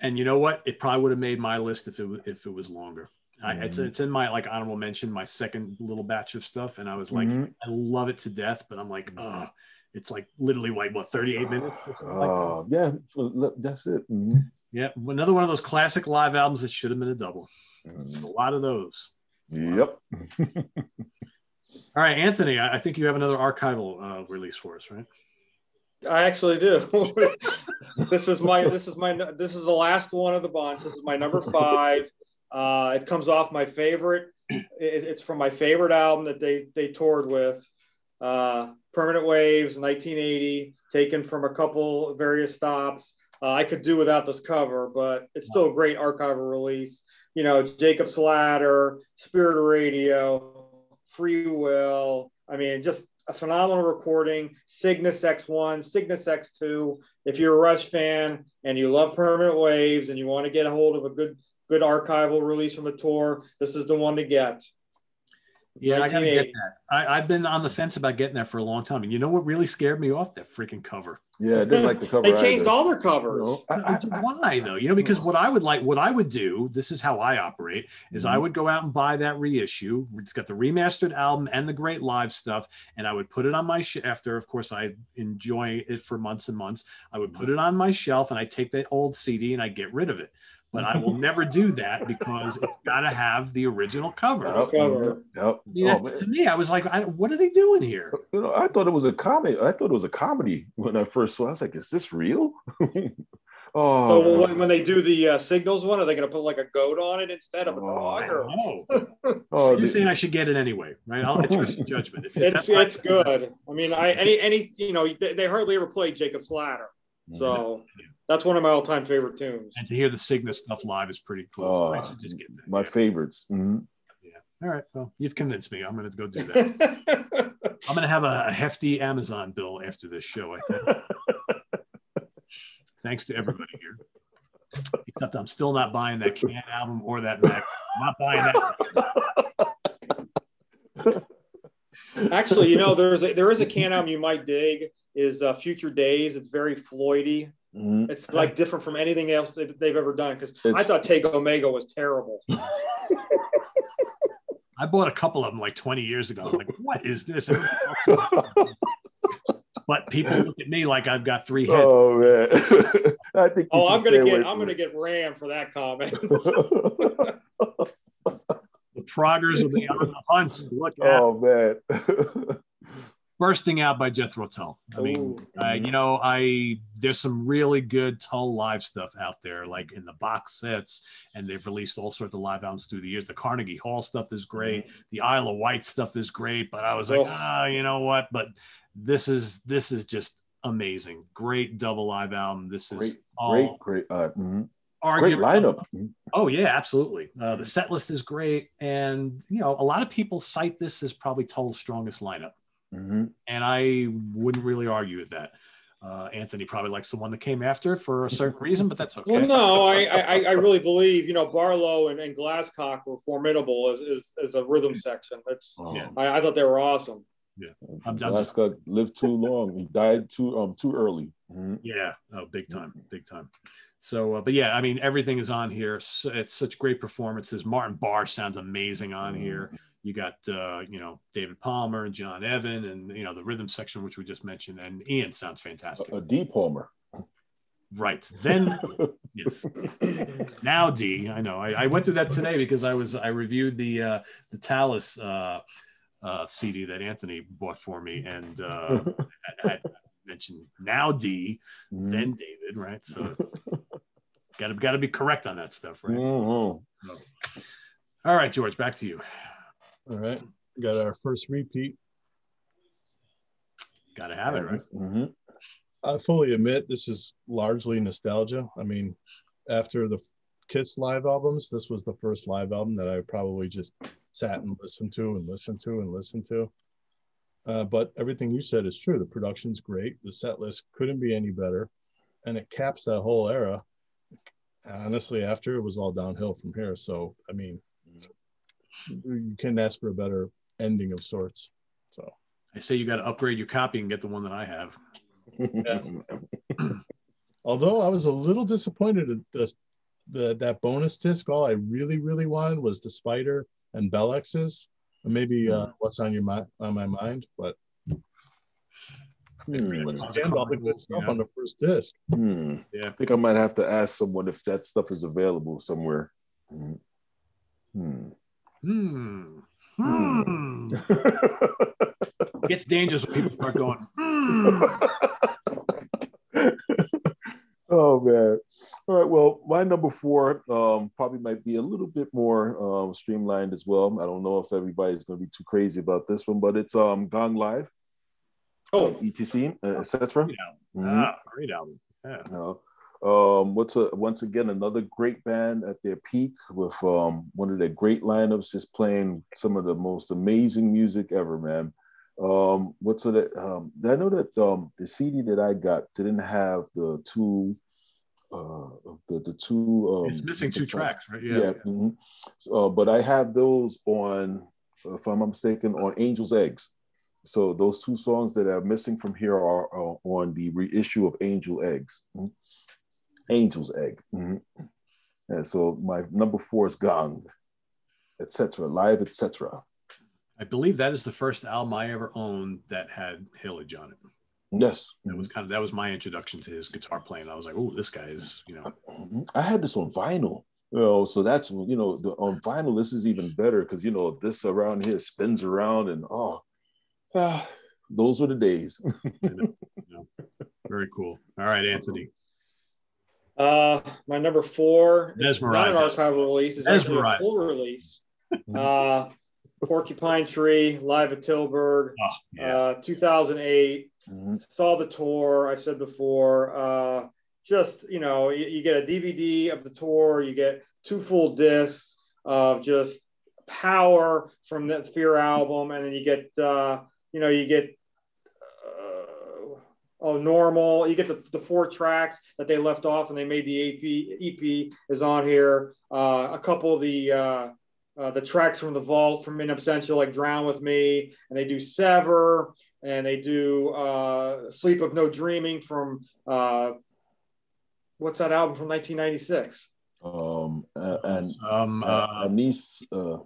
And you know what? It probably would have made my list if it was if it was longer. I, it's Mhm. it's in my like honorable mention, my second little batch of stuff, and I was like, Mhm. I love it to death, but I'm like, uh it's like literally like what 38 minutes or something like that. Oh yeah, that's it. Mhm. Yeah, another one of those classic live albums that should have been a double. Mhm. A lot of those. Yep. All right, Anthony, I, I think you have another archival uh, release for us, right? I actually do. this is my this is my this is the last one of the bunch. This is my number five. Uh, it comes off my favorite. It, it's from my favorite album that they they toured with, uh, Permanent Waves, 1980, taken from a couple various stops. Uh, I could do without this cover, but it's still a great archival release. You know, Jacob's Ladder, Spirit Radio, Free Will. I mean, just a phenomenal recording. Cygnus X1, Cygnus X2. If you're a Rush fan and you love Permanent Waves and you want to get a hold of a good good archival release from the tour, this is the one to get. Yeah, I gotta get that. I, I've been on the fence about getting that for a long time. And you know what really scared me off? That freaking cover. Yeah, I didn't like the cover. They changed either. all their You covers. know, I- I- I- Why though? You know, because what I would like, what I would do, this is how I operate, is I Mhm. would go out and buy that reissue. It's got the remastered album and the great live stuff, and I would put it on my sh- after, of course, I enjoy it for months and months. I would put it on my shelf, and I take that old CD and I get rid of it. But I will never do that because it's got to have the original cover. Yep. cover. Yep. I mean, Oh, to me, I was like, I, "What are they doing here?" You know, I thought it was a comedy. I thought it was a comedy when I first saw. it. I was like, "Is this real?" oh, So when, when they do the uh, signals one, are they going to put like a goat on it instead of a dog? Or? Oh, oh, you're the- saying I should get it anyway, right? I'll I trust your judgment. If, if It's it's good. I mean, I any any you know they, they hardly ever play Jacob's Ladder, so that's one of my all time favorite tunes. And to hear the Cygnus stuff live is pretty cool. so I Oh, should just get that. my favorites. Mhm. All right. Well, you've convinced me. I'm going to go do that. I'm going to have a, a hefty Amazon bill after this show, I think. Thanks to everybody here. Except I'm still not buying that Can album or that Mac. I'm not buying that. Actually, you know, there's a, there is a can album you might dig is uh, Future Days. It's very Floydy. Mhm. It's like different from anything else that they've ever done. Because I thought Tago Mago was terrible. I bought a couple of them like 20 years ago. I'm like, what is this? But people look at me like I've got three heads. oh man, I think. Oh, I'm gonna get I'm gonna get rammed for that comment. The proggers will be on the hunt. Look at oh man. Bursting out by Jethro Tull. I mean, Ooh. uh, you know, I there's some really good Tull live stuff out there, like in the box sets, and they've released all sorts of live albums through the years. The Carnegie Hall stuff is great. The Isle of Wight stuff is great, but I was like, Oh. ah, you know what? But this is this is just amazing. Great double live album. This is Great, all great, great, uh, mhm. arguably- great lineup. Mhm. Oh yeah, absolutely. Uh, the set list is great, and you know, a lot of people cite this as probably Tull's strongest lineup Mhm. and I wouldn't really argue with that. Uh, Anthony probably likes the one that came after for a certain reason, but that's okay. Well, no, I, I I really believe you know Barlow and, and Glascock were formidable as, as, as a rhythm section. That's Oh, Yeah. I, I thought they were awesome. I'm- I'm just- lived too long. He died too um too early. Mhm. Yeah, oh, big time, big time. So, uh, but yeah, I mean, everything is on here. So, it's such great performances. Martin Barre sounds amazing on here. You got, uh, you know, David Palmer and John Evan, and you know the rhythm section, which we just mentioned, and Ian sounds fantastic. A, a Dee Palmer. right then, yes. now Dee, I know. I, I went through that today because I was I reviewed the uh, the Talus uh, uh, CD that Anthony bought for me, and uh, I had mentioned now Dee, Mhm. then David, right? So got to got to be correct on that stuff, right? Mhm. All right, George, back to you. All right. Got our first repeat. Got to have it, right? Mhm. I fully admit this is largely nostalgia. I mean, after the Kiss live albums, this was the first live album that I probably just sat and listened to and listened to and listened to. Uh, but everything you said is true. The production's great. The set list couldn't be any better. And it caps that whole era. honestly, after it was all downhill from here. So, I mean, you can ask for a better ending of sorts. So, I say you got to upgrade your copy and get the one that I have. although I was a little disappointed at this, the that bonus disc. All I really, really wanted was the Spider and Bellex's. Maybe uh, what's on your mind on my mind, but Hmm. all the good stuff Yeah. on the first disc. Hmm. Yeah. I think I might have to ask someone if that stuff is available somewhere. Hmm. Hmm. Hmm. It gets dangerous when people start going. Hmm. oh man. All right. Well, my number four um, probably might be a little bit more um, streamlined as well. I don't know if everybody's going to be too crazy about this one, but it's um, Gong Live, Oh, etc., uh, etc. Great album. Mhm. Ah, great album. Yeah. Uh, um, what's a once again another great band at their peak with um, one of their great lineups, just playing some of the most amazing music ever, man. Um, what's it? Um, I know that um, the CD that I got didn't have the two, uh, the the two. Um, It's missing two tracks, right? Yeah. Yeah, mhm. So, uh, but I have those on, if I'm not mistaken, on Angel's Eggs. So those two songs that are missing from here are, are on the reissue of Angel Eggs, Mhm. Angel's Egg. Mhm. And so my number four is Gong, etc. Live, etc. I believe that is the first album I ever owned that had Hillage on it. Yes, That was kind of that was my introduction to his guitar playing. I was like, oh, this guy is, you know, Mhm. I had this on vinyl. You know, so that's you know the, on vinyl. This is even better because you know this around here spins around and oh, ah, those were the days. very cool. All right, Anthony. Uh, my number four is not an Mesmerize us. archival release. It's actually a full release. Uh, Porcupine Tree, live at Tilburg, Oh, yeah. uh, 2008. Mhm. saw the tour i've said before uh just you know you, you get a dvd of the tour you get two full discs of just power from the fear album and then you get uh you know you get oh normal you get the, the four tracks that they left off and they made the ep ep is on here uh a couple of the uh uh, the tracks from the vault from In Absentia, like Drown With Me, and they do Sever, and they do uh, Sleep of No Dreaming from uh, what's that album from 1996? Um, uh, and um, uh, uh, Anise, uh,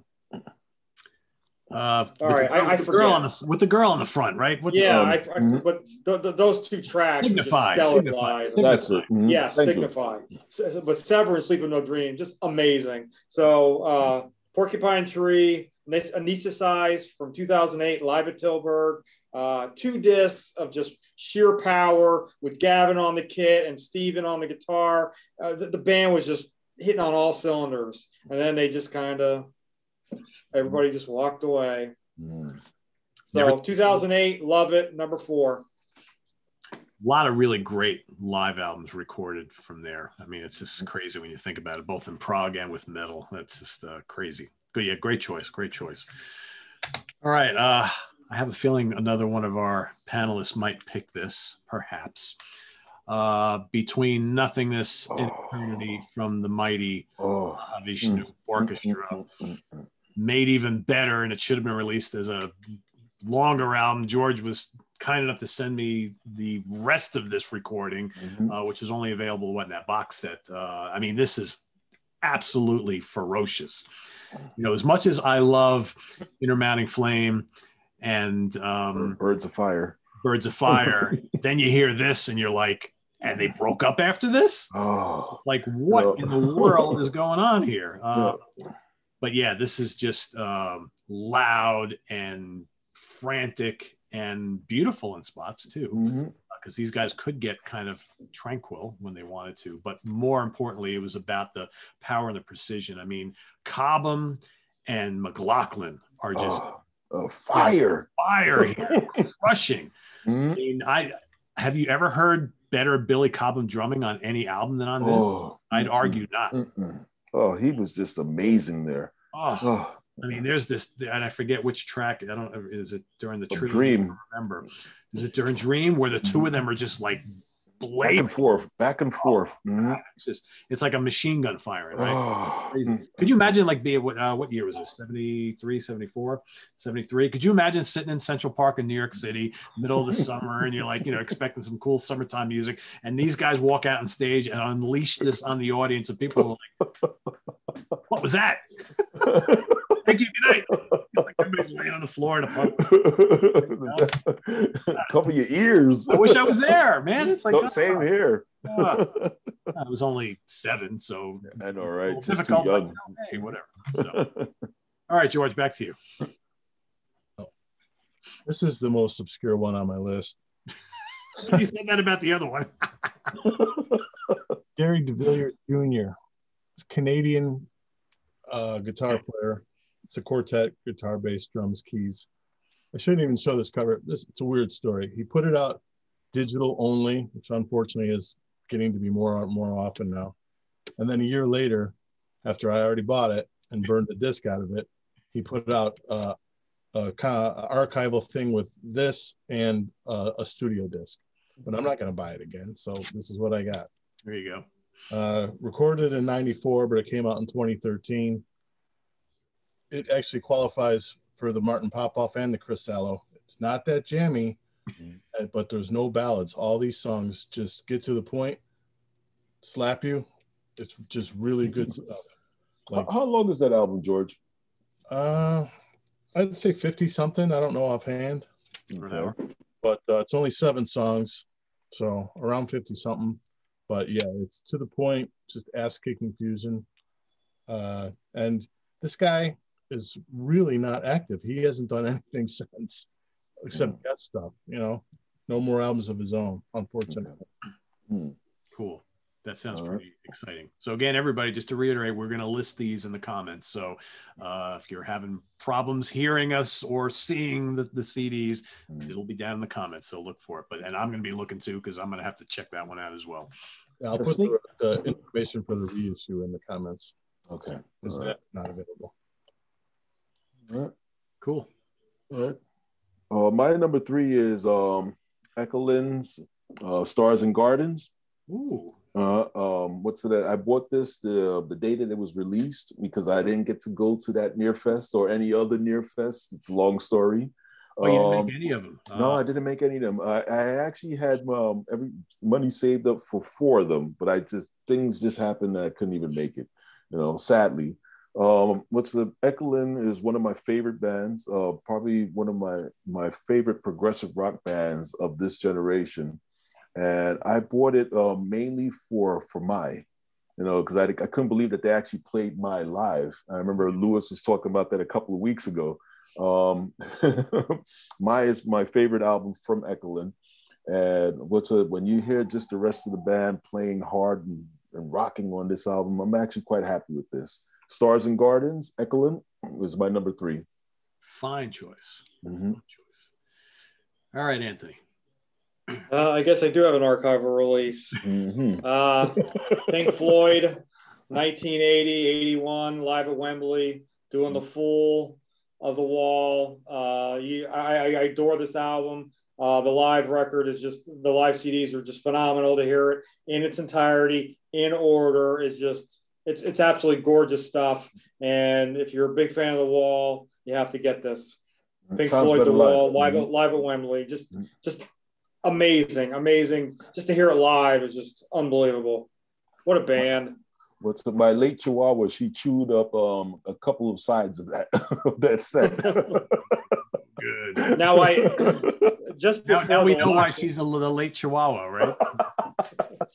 uh, with the, I- I with girl forget. on the with the girl on the front, right? With yeah, um, I, I, mhm. but th- th- those two tracks, are just Signify, stellar Signify. that's it. Mhm. Yeah, Thank you. Signify. S- But Sever and Sleep of No Dream, just amazing. So uh, Porcupine Tree, Anes- Anesthetized from 2008, live at Tilburg. Uh, two discs of just sheer power with Gavin on the kit and Steven on the guitar. Uh, the, the band was just hitting on all cylinders. And then they just kind of, everybody just walked away. Mhm. So Never- 2008, love it. Number four. a lot of really great live albums recorded from there. I mean, it's just crazy when you think about it, both in prog and with metal. That's just uh, crazy. Good, yeah, great choice, great choice. All right, uh, I have a feeling another one of our panelists might pick this, perhaps. Uh, between nothingness and eternity from the mighty Oh, Vishnu Orchestra, Mm, mm, mm, made even better, and it should have been released as a longer album. George was kind enough to send me the rest of this recording, mhm. uh, which is only available what in that box set. Uh, I mean, this is absolutely ferocious. You know, as much as I love Inner Mounting Flame and um, Birds of Fire. Birds of Fire, then you hear this and you're like, and they broke up after this? Oh, It's like, what Yeah. in the world is going on here? Uh, But yeah, this is just um, loud and frantic and beautiful in spots too because these guys could get kind of tranquil when they wanted to. But more importantly, it was about the power and the precision. I mean, Cobham and McLaughlin are just Oh, oh, fire. fire here, crushing. I Mhm. mean, I have you ever heard better Billy Cobham drumming on any album than on this? Oh, I'd mm-mm, argue not. mm-mm. Oh, he was just amazing there. Oh, Oh, I mean, there's this, and I forget which track. I don't. Is it during the oh, tree? Dream. I don't remember. Is it during Dream where the two mm-hmm. of them are just like blade. and forth, back and forth. Mhm. It's just it's like a machine gun firing, right? Oh, mm. Could you imagine like being what uh, what year was this? 73, 74, 73? Could you imagine sitting in Central Park in New York City, middle of the summer, and you're like, you know, expecting some cool summertime music, and these guys walk out on stage and unleash this on the audience, and people are like, What was that? Thank you, good night. Like everybody's laying on the floor in a pub. Cover your ears. I wish I was there, man. It's like No, same here. ah. I was only seven, so I know, right? little Just too difficult. but, you know, hey, whatever. So, all right, George, back to you. This is the most obscure one on my list. You said that about the other one. Gary DeVilliers Jr. Canadian uh, guitar player. It's a quartet, guitar, bass, drums, keys. I shouldn't even show this cover. This it's a weird story. He put it out digital only, which unfortunately is getting to be more more often now. And then a year later, after I already bought it and burned the disc out of it, he put out uh, a kind of archival thing with this and uh, a studio disc. But I'm not going to buy it again. So this is what I got. There you go. Uh, recorded in 94, but it came out in 2013. It actually qualifies for the Martin Popoff and the Chris Sallow. It's not that jammy, Mhm. uh, but there's no ballads. All these songs just get to the point, slap you. It's just really good stuff. How, how long is that album, George? Uh, I'd say 50 something. I don't know offhand, Whatever. but uh, it's only seven songs. So around 50 something. But yeah, it's to the point, just ass kicking fusion. Uh, and this guy is really not active. He hasn't done anything since except guest stuff, you know, no more albums of his own, unfortunately. Hmm. Cool. That sounds All right. pretty exciting. So again, everybody, just to reiterate, we're going to list these in the comments. So uh, if you're having problems hearing us or seeing the, the CDs, Hmm. it'll be down in the comments. So look for it. But and I'm going to be looking too because I'm going to have to check that one out as well. Yeah, I'll The put the, the information for the reissue in the comments. Okay. Is All right. that not available? All right. Cool. All right. Uh, my number three is um, Echolyn's uh, Stars and Gardens. Ooh. Uh, um, what's that? I bought this the the day that it was released because I didn't get to go to that NEARfest or any other NEARfest. It's a long story. Oh, you didn't Um, make any of them. no, Uh, I didn't make any of them. I, I actually had um, every money saved up for four of them, but I just things just happened that I couldn't even make it. You know, sadly. Um, what's the Echolyn is one of my favorite bands. Uh, probably one of my my favorite progressive rock bands of this generation, and I bought it uh, mainly for for Mei. You know, because I, I couldn't believe that they actually played Mei live. I remember Lewis was talking about that a couple of weeks ago. Um, Mei is my favorite album from Echolyn. And what's a, when you hear just the rest of the band playing hard and, and rocking on this album, I'm actually quite happy with this. Stars and Gardens, Echolyn is my number three. fine choice. Mhm. Fine choice. All right, Anthony. Uh, I guess I do have an archival release. Mhm. Uh, Pink Floyd, 1980, 81, live at Wembley, doing the full of the wall. Uh, you, I, I I adore this album. Uh, the live record is just the live CDs are just phenomenal to hear it in its entirety, in order. Is just it's it's absolutely gorgeous stuff. And if you're a big fan of the wall, you have to get this. Pink Sounds Floyd, The Wall, live. live, Mhm. live at Wembley. Just, Mhm. just amazing, amazing. Just to hear it live is just unbelievable. What a band! What's the, my late Chihuahua? She chewed up um, a couple of sides of that of that set. Good. Now I just Now, before now we the know why she's a, the late Chihuahua, right?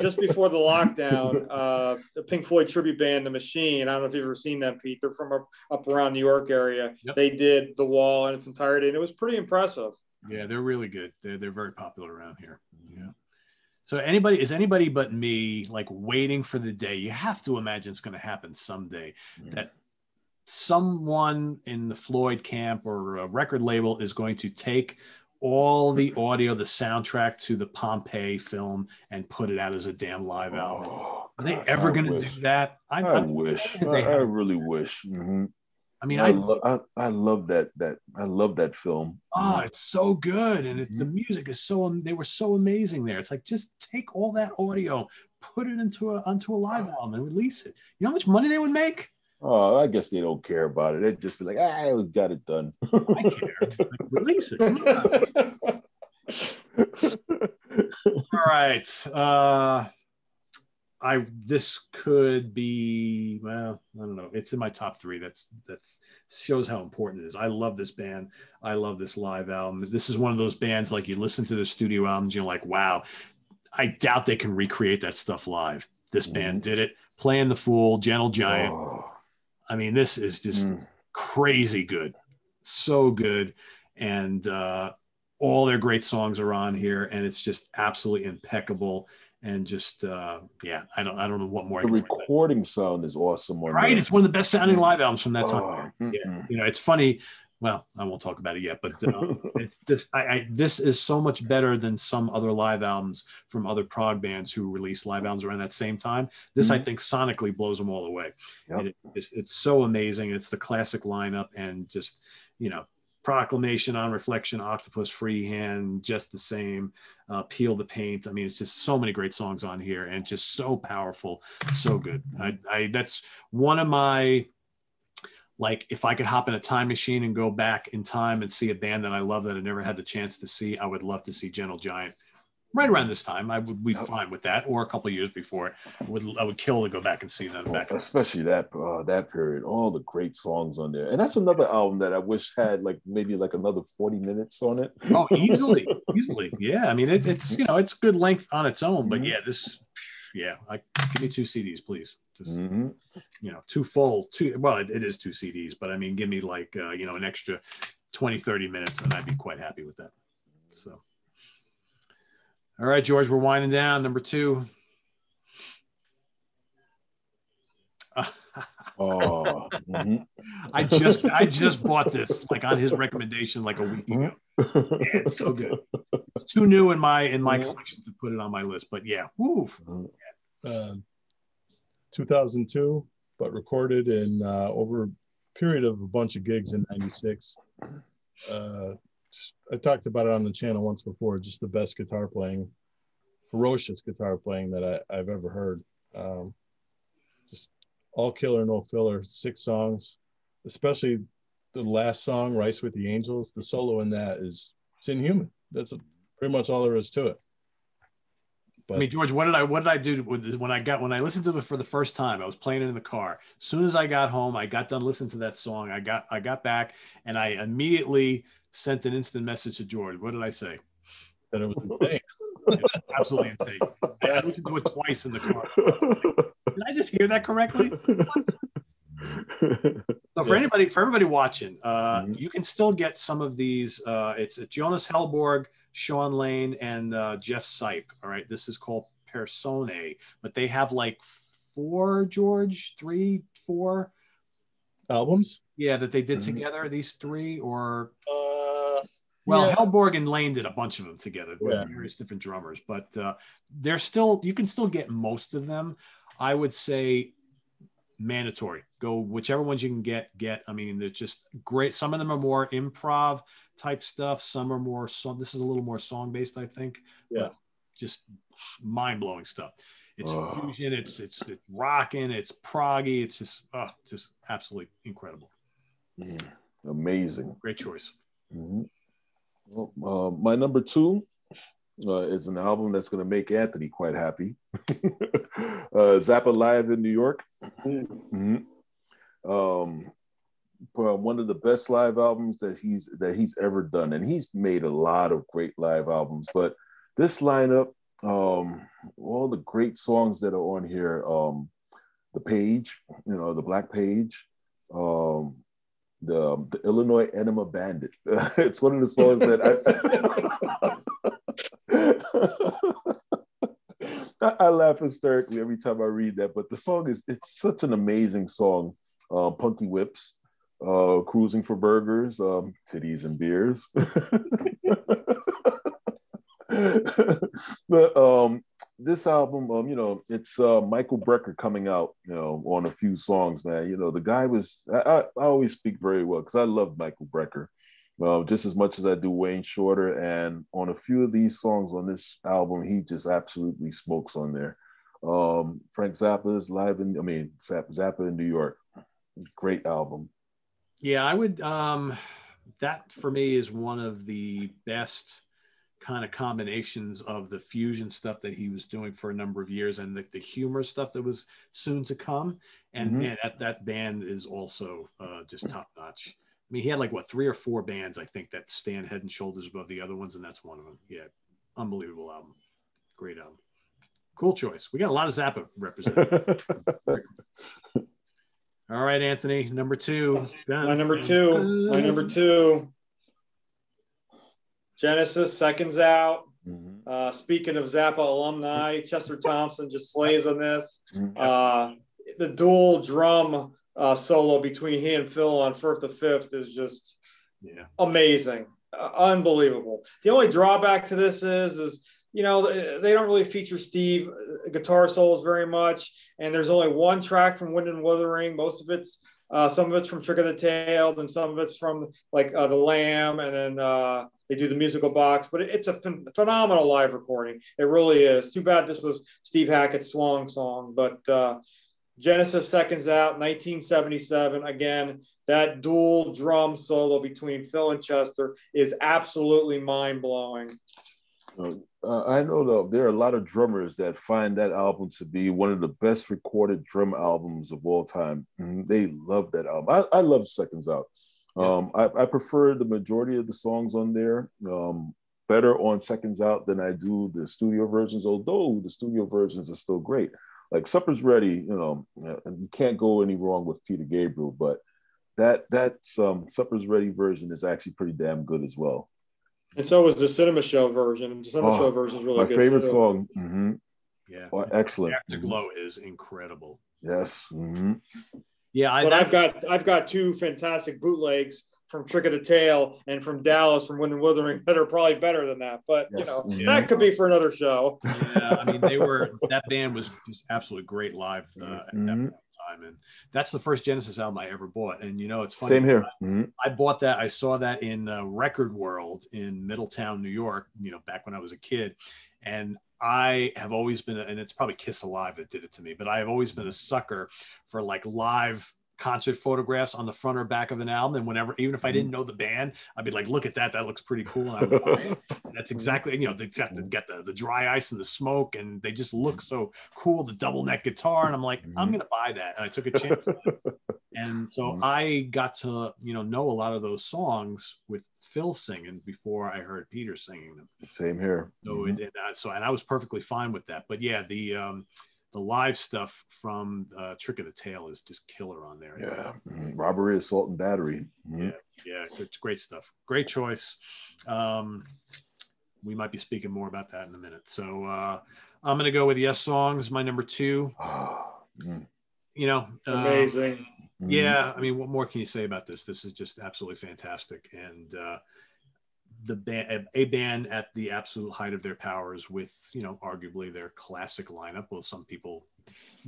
just before the lockdown, uh, the Pink Floyd tribute band, The Machine. I don't know if you've ever seen them, Pete. They're from up, up around New York area. Yep. They did the wall in its entirety, and it was pretty impressive. Yeah, they're really good. They're they're very popular around here. Yeah. So anybody is anybody but me like waiting for the day? You have to imagine it's going to happen someday. That someone in the Floyd camp or a record label is going to take all the audio, the soundtrack to the Pompeii film, and put it out as a damn live album. Oh, Are they ever going to do that? I, I I, wish. I, I really wish. Mhm. I mean, I, I, lo- I I love that that I love that film. oh, it's so good, and it, the Mhm. music is so. They were so amazing there. It's like just take all that audio, put it into a onto a live album, and release it. You know how much money they would make? Oh, I guess they don't care about it. They'd just be like, ah, we got it done. I care. Like, release it. All right. Uh I this could be well, I don't know. It's in my top three. That's that's shows how important it is. I love this band. I love this live album. This is one of those bands like you listen to the studio albums, you're like, wow, I doubt they can recreate that stuff live. This band did it. Playing the Fool, Gentle Giant. Oh, I mean, this is just mm. crazy good, so good, and uh, all their great songs are on here, and it's just absolutely impeccable. And just uh, yeah, I don't I don't know what more. I the recording sound is awesome. Right, there. it's one of the best sounding live albums from that time. Oh. Yeah, mm-mm. you know, it's funny. Well, I won't talk about it yet, but uh, it's this. I, I this is so much better than some other live albums from other prog bands who released live albums around that same time. This, I Mhm. think, sonically blows them all away. Yep. And it, it's, it's so amazing. It's the classic lineup, and just you know, Proclamation on Reflection, Octopus Freehand, just the same. Uh, Peel the Paint. I mean, it's just so many great songs on here, and just so powerful, so good. I, I that's one of my like if I could hop in a time machine and go back in time and see a band that I love that I never had the chance to see, I would love to see Gentle Giant right around this time. I would be fine with that, or a couple of years before. I would I would kill to go back and see them back. especially that uh, that period. All the great songs on there, and that's another album that I wish had like maybe like another forty minutes on it. Oh, easily, easily, yeah. I mean, it, it's you know it's good length on its own, but Mhm. yeah, this, yeah, like give me two CDs, please. Just Mhm. you know, two full, two. Well, it, it is two CDs, but I mean, give me like uh, you know an extra 20, 30 minutes, and I'd be quite happy with that. So, all right, George, we're winding down. Number two. Oh, mhm. I just I just bought this like on his recommendation like a week ago. Yeah, it's so good. It's too new in my in my collection to put it on my list, but yeah, woo. uh, 2002, but recorded in uh, over a period of a bunch of gigs in '96. Uh, I talked about it on the channel once before. Just the best guitar playing, ferocious guitar playing that I, I've ever heard. Um, just all killer, no filler. Six songs, especially the last song, "Rice with the Angels." The solo in that is it's inhuman. That's a, pretty much all there is to it. I mean, George, what did I what did I do with this, when I got when I listened to it for the first time? I was playing it in the car. As soon as I got home, I got done listening to that song. I got I got back and I immediately sent an instant message to George. What did I say? that it was insane. Absolutely insane. I listened to it twice in the car. Did I just hear that correctly? So for Yeah. anybody, for everybody watching, uh, Mhm. you can still get some of these. Uh, it's Jonas Hellborg, Shawn Lane, and uh, Jeff Sipe. All right, this is called Personae, but they have like four, George, three, four, Albums. yeah, that they did Mhm. together. These three, or Uh, well, Yeah. Hellborg and Lane did a bunch of them together with Yeah. various different drummers, but uh, they're still you can still get most of them. I would say mandatory. Go whichever ones you can get. Get. I mean, they're just great. Some of them are more improv type stuff. Some are more song. This is a little more song based, I think. Yeah. Just mind blowing stuff. It's Oh. fusion. It's it's it's rocking. It's proggy. It's just oh, just absolutely incredible. Mm, Amazing. Great choice. Mhm. Well, uh, my number two uh, is an album that's going to make Anthony quite happy. uh, Zappa Live in New York. Mhm. Um, uh, one of the best live albums that he's that he's ever done, and he's made a lot of great live albums. But this lineup, um, all the great songs that are on here, um, the Page, you know, the Black Page, um, the the Illinois Enema Bandit. it's one of the songs that I, I laugh hysterically every time I read that. But the song is it's such an amazing song. Uh, Punky Whips, uh, Cruising for Burgers, um, Titties and Beers. but um, this album, um, you know, it's uh, Michael Brecker coming out, you know, on a few songs, man. You know, the guy was, I, I, I always speak very well because I love Michael Brecker, well, just as much as I do Wayne Shorter. And on a few of these songs on this album, he just absolutely smokes on there. Um, Frank Zappa is live in, I mean, Zappa in New York. Great album. Yeah, I would, um, that for me is one of the best kind of combinations of the fusion stuff that he was doing for a number of years and the, the humor stuff that was soon to come. And mm-hmm. man, that, that band is also uh, just top notch. I mean, he had like what three or four bands I think that stand head and shoulders above the other ones, and that's one of them. Yeah, unbelievable album, great album, cool choice. We got a lot of Zappa represented. All right, Anthony, number two. Done. My number two. My number two. Genesis, seconds out. Mm-hmm. Uh, speaking of Zappa alumni, Chester Thompson just slays on this. Mm-hmm. Uh, the dual drum uh, solo between he and Phil on Firth of Fifth is just yeah. amazing, uh, unbelievable. The only drawback to this is, is you know, they don't really feature Steve uh, guitar solos very much, and there's only one track from Wind and Wuthering. Most of it's uh, some of it's from Trick of the Tail, and some of it's from like uh, the Lamb, and then uh, they do the musical box. But it's a ph- phenomenal live recording. It really is. Too bad this was Steve Hackett's swan song, but uh, Genesis seconds out, 1977. Again, that dual drum solo between Phil and Chester is absolutely mind blowing. Uh, I know though there are a lot of drummers that find that album to be one of the best recorded drum albums of all time. Mm-hmm. They love that album. I, I love Seconds Out. Um, I, I, prefer the majority of the songs on there um, better on Seconds Out than I do the studio versions, although the studio versions are still great. Like Supper's Ready, you know, and you can't go any wrong with Peter Gabriel, but that that um, Supper's Ready version is actually pretty damn good as well. And so was the Cinema Show version. The Cinema oh, Show version is really my good. My favorite too. song. Mm-hmm. Yeah. Oh, excellent. Afterglow mm-hmm. is incredible. Yes. Mm-hmm. Yeah. I, but I've got I've got two fantastic bootlegs from Trick of the Tail and from Dallas from Wind and Wuthering that are probably better than that. But yes. you know, yeah. that could be for another show. Yeah, I mean, they were that band was just absolutely great live uh, mm-hmm. at that time, and that's the first Genesis album I ever bought. And you know, it's funny. Same here. I, mm-hmm. I bought that. I saw that in uh, Record World in Middletown, New York. You know, back when I was a kid, and I have always been, and it's probably Kiss Alive that did it to me, but I have always been a sucker for like live concert photographs on the front or back of an album. And whenever, even if I didn't mm-hmm. know the band, I'd be like, look at that. That looks pretty cool. And That's exactly, you know, they got the, got the, the dry ice and the smoke and they just look so cool. The double neck guitar. And I'm like, I'm mm-hmm. going to buy that. And I took a chance. and so mm-hmm. I got to, you know, know a lot of those songs with Phil singing before I heard Peter singing them. Same here. So, mm-hmm. it, uh, so, and I was perfectly fine with that. But yeah, the, um, the live stuff from uh, Trick of the Tail is just killer on there. Yeah, mm-hmm. robbery, assault, and battery. Mm-hmm. Yeah, yeah, it's great stuff. Great choice. Um, we might be speaking more about that in a minute. So uh, I'm going to go with Yessongs, my number two. You know, amazing. Uh, yeah, I mean, what more can you say about this? This is just absolutely fantastic, and uh, the band, a band at the absolute height of their powers with, you know, arguably their classic lineup. Well, some people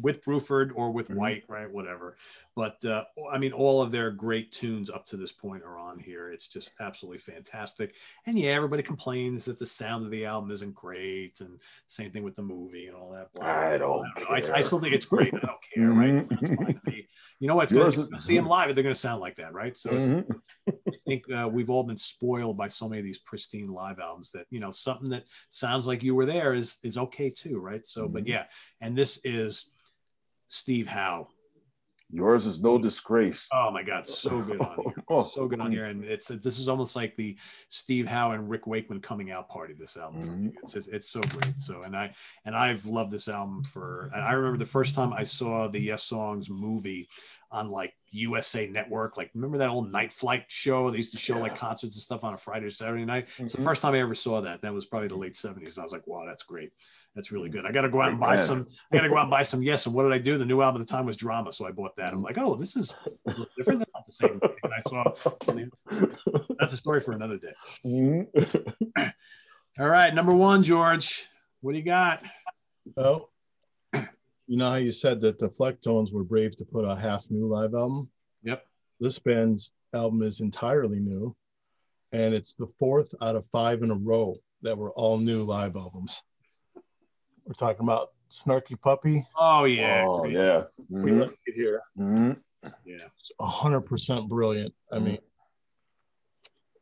with Bruford or with mm-hmm. White, right? Whatever. But uh, I mean, all of their great tunes up to this point are on here. It's just absolutely fantastic. And yeah, everybody complains that the sound of the album isn't great, and same thing with the movie and all that. I don't. I, I, I, still think it's great. I don't care, right? You know what? Going to see them live. They're going to sound like that, right? So mm-hmm. I think uh, we've all been spoiled by so many of these pristine live albums that you know something that sounds like you were there is is okay too, right? So, mm-hmm. but yeah, and this is Steve Howe Yours is no disgrace. Oh my God, so good on here, oh. so good on here, and it's this is almost like the Steve Howe and Rick Wakeman coming out party. This album, mm-hmm. it's just, it's so great. So, and I and I've loved this album for. And I remember the first time I saw the Yessongs movie on like USA Network. Like, remember that old night flight show? They used to show yeah. like concerts and stuff on a Friday or Saturday night. Mm-hmm. It's the first time I ever saw that. That was probably the late 70s. And I was like, wow, that's great. That's really good. I got to go out and buy some. I got to go out and buy some. Yes. And what did I do? The new album at the time was Drama, so I bought that. I'm like, oh, this is different. That's not the same. And I saw. That's a story for another day. Mm-hmm. All right, number one, George. What do you got? Well, you know how you said that the Flecktones were brave to put a half new live album? Yep. This band's album is entirely new, and it's the fourth out of five in a row that were all new live albums. We're talking about Snarky Puppy. Oh yeah. Oh great. yeah. We Mhm. like it here. Mhm. Yeah. hundred percent brilliant. I Mhm. mean,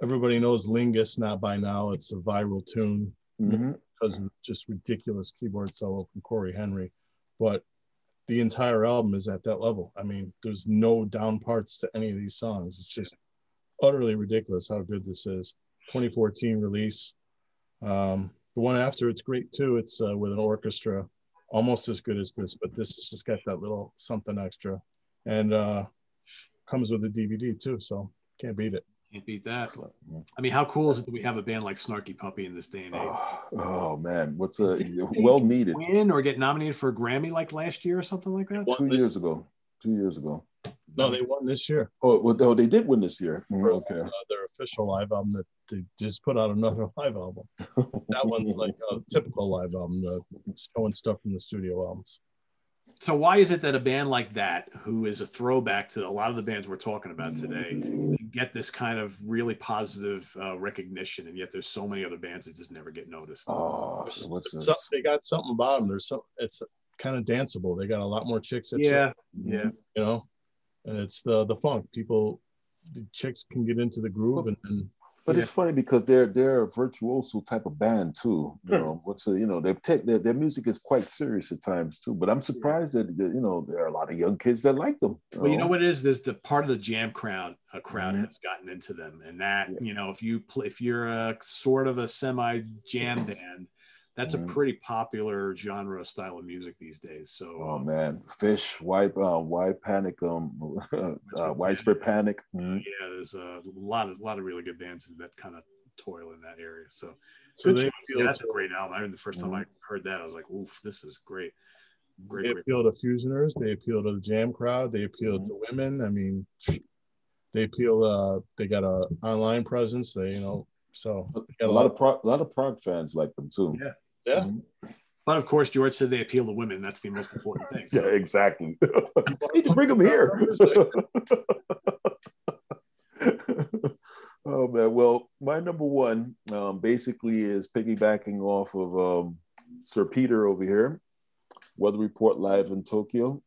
everybody knows Lingus now by now. It's a viral tune Mhm. because of just ridiculous keyboard solo from Cory Henry. But the entire album is at that level. I mean, there's no down parts to any of these songs. It's just utterly ridiculous how good this is. 2014 release. Um, the one after it's great too. It's uh, with an orchestra, almost as good as this, but this has just got that little something extra, and uh, comes with a DVD too. So can't beat it. Can't beat that. Excellent. I mean, how cool is it that we have a band like Snarky Puppy in this day and age? Oh, oh, man, what's a well needed? Win or get nominated for a Grammy like last year or something like that? Two this- years ago. Two years ago. No, they won this year. Oh, well, oh, they did win this year. Okay. Uh, their official live album that they just put out another live album. That one's like a typical live album, uh, showing stuff from the studio albums. So why is it that a band like that, who is a throwback to a lot of the bands we're talking about today, get this kind of really positive uh, recognition, and yet there's so many other bands that just never get noticed? Oh, what's So, this? they got something about them. There's some. It's kind of danceable. They got a lot more chicks. That yeah, yeah. you know, and it's the the funk. People, the chicks can get into the groove, and, and But Yeah. it's funny because they're they're a virtuoso type of band too. You know, what's a, you know they take their, their music is quite serious at times too. But I'm surprised that, you know there are a lot of young kids that like them. Well, you know what it is? There's the part of the jam crowd, a crowd Mhm. has gotten into them, and that Yeah. you know, if you play, if you're a sort of a semi jam band, that's Mhm. a pretty popular genre style of music these days. So, Oh um, man, Phish, White, uh, White Panic, um, uh, Widespread Panic. Mhm. yeah, there's a lot of lot of really good bands that kind of toil in that area. So, so good they choice. Yeah, that's a great album. I mean, the 1st time Mhm. I heard that, I was like, "Oof, this is great." they Great, great. appeal to fusioners. They appeal to the jam crowd. They appeal to women. I mean, they appeal. Uh, they got a online presence. They you know so A got lot of prog, a lot of prog fans like them too. Yeah. Yeah. Mhm. But of course, George said they appeal to women. That's the most important thing. Yeah, So, exactly. I need to bring them here. oh man, well, my number one um, basically is piggybacking off of um, Sir Peter over here, Weather Report live in Tokyo.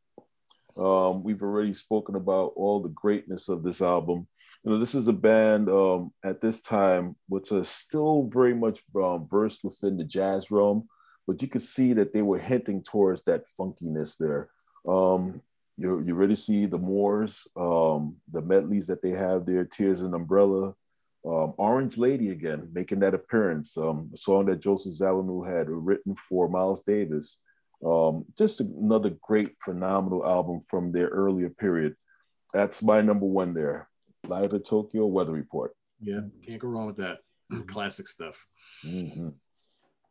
Um, we've already spoken about all the greatness of this album. You know, this is a band um, at this time which is still very much um, versed within the jazz realm, but you could see that they were hinting towards that funkiness there. Um, you you really see the Moors, um, the medleys that they have there, Tears and Umbrella, um, Orange Lady again making that appearance, um, a song that Josef Zawinul had written for Miles Davis. Um, just another great, phenomenal album from their earlier period. That's my number one there. Live at Tokyo Weather Report. yeah, can't go wrong with that. Classic stuff. Mhm. Mm-hmm.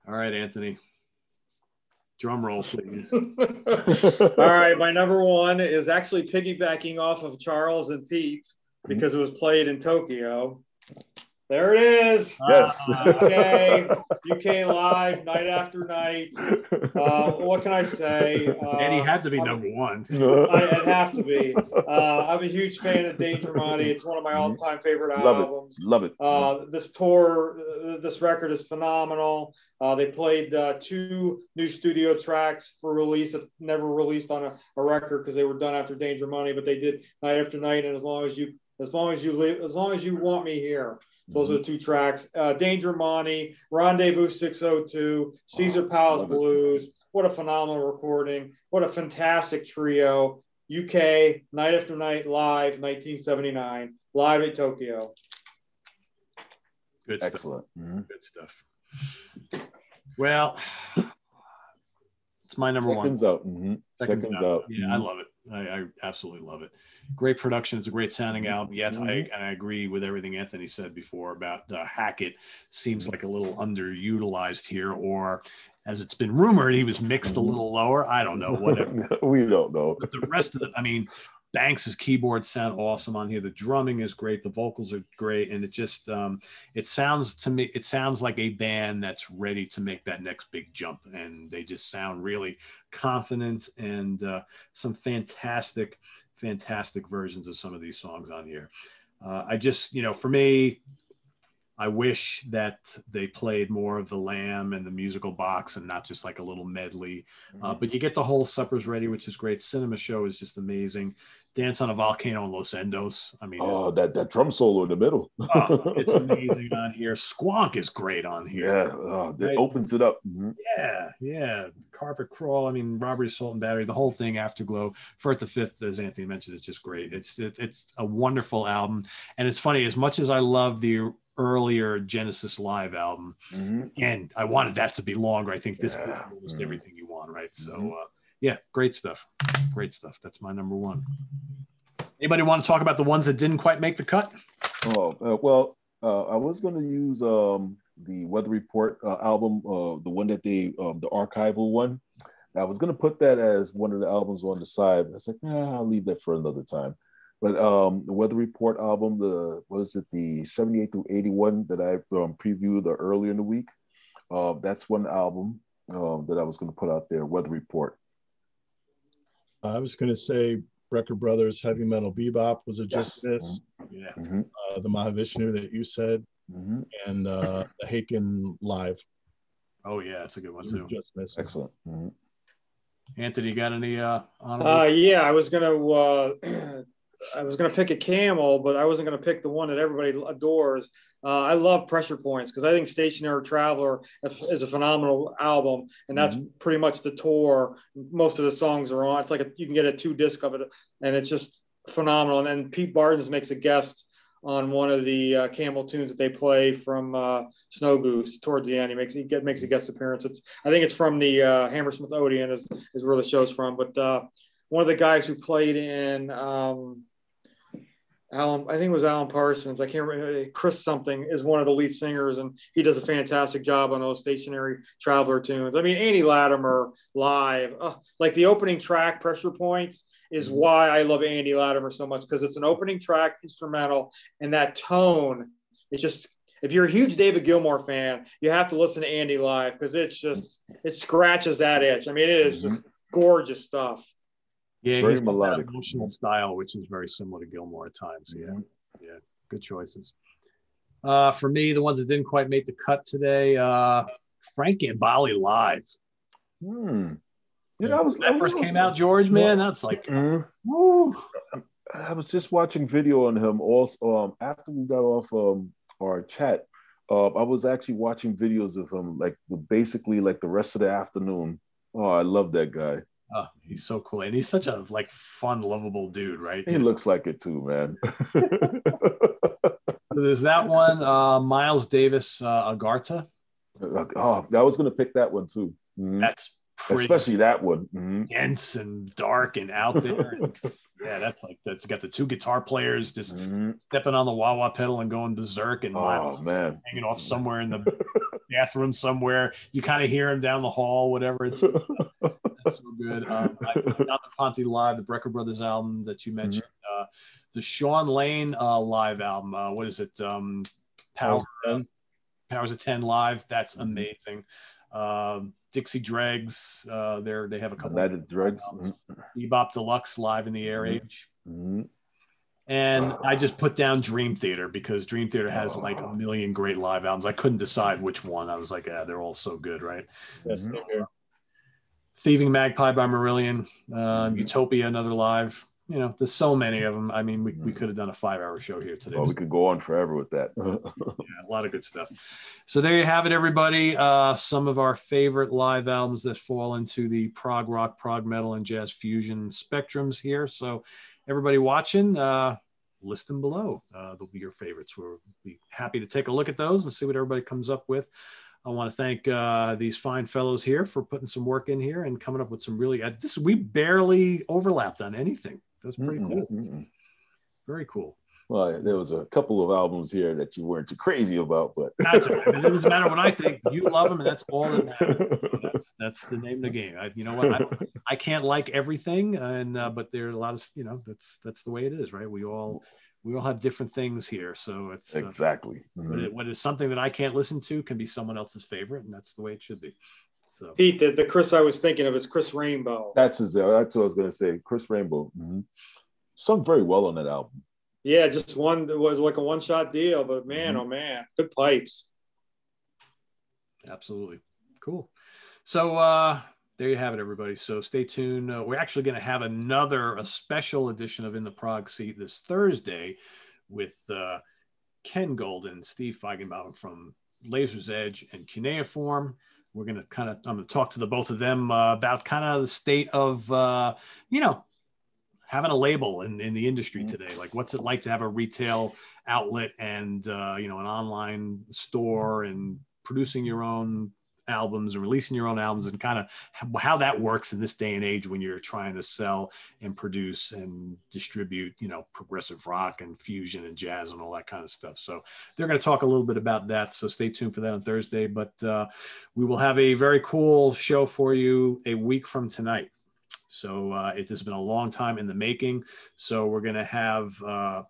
All right, Anthony. Drum roll, please. All right, my number one is actually piggybacking off of Charles and Pete because it was played in Tokyo. There it is. Yes. UK, UK live, night after night. Uh, what can I say? Uh, and he had to be I'm- number one. I, it'd have to be. Uh, I'm a huge fan of Danger Money. It's one of my all-time favorite Love it. albums. Love it. Uh, this tour, uh, this record is phenomenal. Uh, they played uh, two new studio tracks for release that never released on a, a record because they were done after Danger Money, but they did night after night. And as long as you, as long as you live, as long as you want me here. So those are the two tracks. Uh, Danger Money, Rendezvous 602, Caesar Oh, Palace love it. Blues. What a phenomenal recording. What a fantastic trio. UK, Night After Night Live, 1979, live at Tokyo. Good stuff. Excellent. Mhm. Good stuff. Well, it's my number one. Seconds one. out. Mhm. Seconds Seconds, out. out. Yeah, I Mhm. love it. I, I absolutely love it. Great production. It's a great sounding album. Yes, I Mhm. and I agree with everything Anthony said before about uh, Hackett. Seems Mm-hmm. like a little underutilized here, or as it's been rumored, he was mixed a Mhm. little lower. I don't know. Whatever. we don't know. but the rest of the, I mean, Banks's keyboards sound awesome on here. The drumming is great. The vocals are great, and it just um, it sounds to me it sounds like a band that's ready to make that next big jump, and they just sound really confident and uh, some fantastic, fantastic versions of some of these songs on here. Uh, I just you know for me, I wish that they played more of the Lamb and the musical box and not just like a little medley. Uh, Mm-hmm. but you get the whole Supper's Ready, which is great. Cinema Show is just amazing. Dance on a Volcano in Los Endos. I mean, Oh, that that drum solo in the middle. oh, it's amazing on here. Squonk is great on here. Yeah, oh, that Right. opens it up. Mhm. Yeah, yeah. Carpet Crawl. I mean, Robbery, Assault, and Battery. The whole thing. Afterglow. Firth of Fifth, as Anthony mentioned, is just great. It's it, it's a wonderful album, and it's funny. As much as I love the earlier Genesis live album, Mhm. and I wanted that to be longer. I think this is Yeah. almost Mhm. everything you want, right? So, Mhm. uh, yeah, great stuff. Great stuff. That's my number one. Anybody want to talk about the ones that didn't quite make the cut? Oh uh, well, uh, I was going to use um, the Weather Report uh, album, uh, the one that they, um, the archival one. I was going to put that as one of the albums on the side. I was like, nah, I'll leave that for another time. But um, the Weather Report album, the what is it, the 78 through 81 that I um, previewed earlier in the week. Uh, that's one album um, that I was going to put out there, Weather Report. I was going to say Brecker Brothers Heavy Metal Bebop was a just Yes. miss. Yeah. hmm Uh, the Mahavishnu that you said, hmm and uh, the Haken Live. Oh yeah, that's a good one too. Just misses. Excellent. Mhm. Anthony, you got any uh honorable? Uh, yeah, I was gonna uh, I was gonna pick a Camel, but I wasn't gonna pick the one that everybody adores. Uh, I love Pressure Points because I think Stationary Traveler is a phenomenal album, and that's pretty much the tour. Most of the songs are on. It's like a, you can get a two disc of it, and it's just phenomenal. And then Pete Bardens makes a guest on one of the uh, Camel tunes that they play from uh, Snow Goose towards the end. He makes he get, makes a guest appearance. It's I think it's from the uh, Hammersmith Odeon is is where the show's from, but. Uh, one of the guys who played in um, Alan, I think it was Alan Parsons. I can't remember. Uh, Chris something is one of the lead singers, and he does a fantastic job on those stationary traveler tunes. I mean, Andy Latimer live, uh, like the opening track, Pressure Points, is mm-hmm. why I love Andy Latimer so much because it's an opening track instrumental, and that tone, it's just. If you're a huge David Gilmour fan, you have to listen to Andy live because it's just it scratches that itch. I mean, it is mm-hmm. just gorgeous stuff. Yeah, Very he's got that melodic. emotional style, which is very similar to Gilmour at times. Yeah, Mhm. yeah, good choices. Uh, for me, the ones that didn't quite make the cut today, uh, Frank Gambale live. Hmm. I was When that first came out, George, man, that's like, Mhm. woo. I was just watching video on him also um, after we got off um, our chat. Uh, I was actually watching videos of him like basically like the rest of the afternoon. Oh, I love that guy. Oh, he's so cool, and he's such a like fun, lovable dude, right? He looks like it too, man. There's that one, uh, Miles Davis uh, Agharta. oh, I was gonna pick that one too. Mhm. That's pretty Especially that one. Mhm. dense and dark and out there. And, yeah, that's like that's got the two guitar players just Mhm. stepping on the wah wah pedal and going berserk, and Oh Miles man. hanging off somewhere in the bathroom somewhere. You kind of hear him down the hall, whatever. It's so good. Um, I, got the Ponty live, the Brecker Brothers album that you mentioned, uh, the Shawn Lane uh, live album. Uh, what is it? Um, Power Powers of Ten live. That's amazing. Um, Dixie Dregs. Uh, they're they have a couple. United Drugs. albums. Bebop Deluxe live in the Air Mhm. Age. Mhm. And I just put down Dream Theater because Dream Theater has like a million great live albums. I couldn't decide which one. I was like, yeah, they're all so good, right? Here. Thieving Magpie by Marillion, um, Mhm. Utopia, another live. You know, there's so many of them. I mean, we, we Mhm. could have done a five hour show here today. Oh, we could go on forever with that. Yeah, a lot of good stuff. So there you have it, everybody. Uh, some of our favorite live albums that fall into the prog rock, prog metal, and jazz fusion spectrums here. So everybody watching, uh, list them below. Uh, they'll be your favorites. We'll be happy to take a look at those and see what everybody comes up with. I want to thank uh, these fine fellows here for putting some work in here and coming up with some really. Uh, this we barely overlapped on anything. That's pretty Mm-mm, cool. Very cool. Well, there was a couple of albums here that you weren't too crazy about, but That's it. I mean, it doesn't matter what I think. You love them, and that's all that matters. That's that's the name of the game. I, you know what? I I can't like everything, and uh, but there are a lot of you know that's that's the way it is, right? We all we all have different things here, so it's uh, exactly. what, it, what is something that I can't listen to can be someone else's favorite, and that's the way it should be. So Pete, the, the Chris I was thinking of is Chris Rainbow. That's his, that's what I was gonna say. Chris Rainbow mhm. sung very well on that album. Yeah, just one it was like a one shot deal, but man, Mhm. oh man, good pipes. absolutely cool. So uh, there you have it, everybody. So stay tuned. Uh, we're actually going to have another a special edition of In the Prog Seat this Thursday with uh, Ken Golden, Steve Feigenbaum from Laser's Edge and Cuneiform. We're going to kind of I'm going to talk to the both of them uh, about kind of the state of uh, you know having a label in, in the industry Mhm. today. Like, what's it like to have a retail outlet and uh, you know an online store and producing your own albums and releasing your own albums and kind of how that works in this day and age when you're trying to sell and produce and distribute you know progressive rock and fusion and jazz and all that kind of stuff. So they're going to talk a little bit about that so stay tuned for that on thursday. But uh, we will have a very cool show for you a week from tonight. So uh, it has been a long time in the making. So we're going to have uh,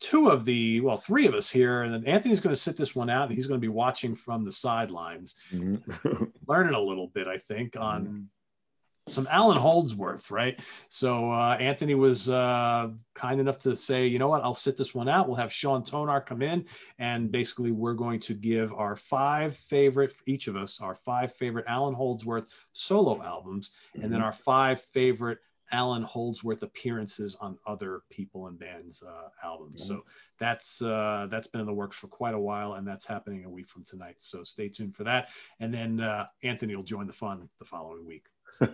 two of the well three of us here and then anthony's going to sit this one out and he's going to be watching from the sidelines. Mhm. learning a little bit i think on some allan holdsworth right? So uh, anthony was uh, kind enough to say you know what? I'll sit this one out. We'll have sean tonar come in and basically we're going to give our five favorite each of us our five favorite allan holdsworth solo albums and then our five favorite Allan Holdsworth appearances on other people and bands uh, albums. So that's uh, that's been in the works for quite a while, and that's happening a week from tonight. So stay tuned for that. And then uh, Anthony will join the fun the following week.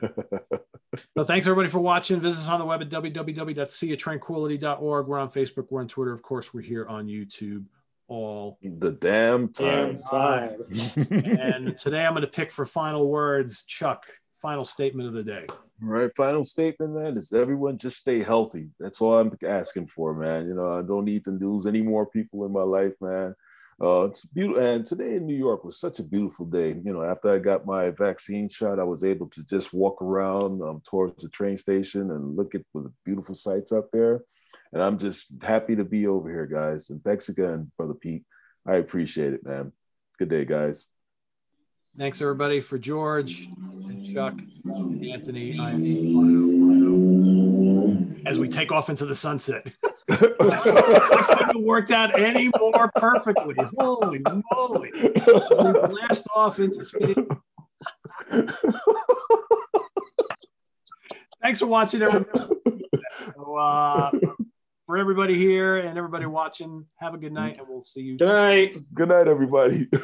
So thanks everybody for watching. Visit us on the web at www.seatranquility.org. We're on Facebook. We're on Twitter. Of course, we're here on YouTube all. the damn Damn time. time. And today I'm going to pick for final words. Chuck, final statement of the day. All right, final statement, man, is everyone just stay healthy. That's all I'm asking for, man. You know, I don't need to lose any more people in my life, man. Uh, it's beautiful. And today in New York was such a beautiful day. You know, after I got my vaccine shot, I was able to just walk around um, towards the train station and look at the beautiful sights up there. And I'm just happy to be over here, guys. And thanks again, Brother Pete. I appreciate it, man. Good day, guys. Thanks everybody for George and Chuck and Anthony. I'm as we take off into the sunset. couldn't have worked out any more perfectly. Holy moly. We blast off into space. Thanks for watching, everybody. So, uh, for everybody here and everybody watching, have a good night, and we'll see you. Good night. Good night, everybody.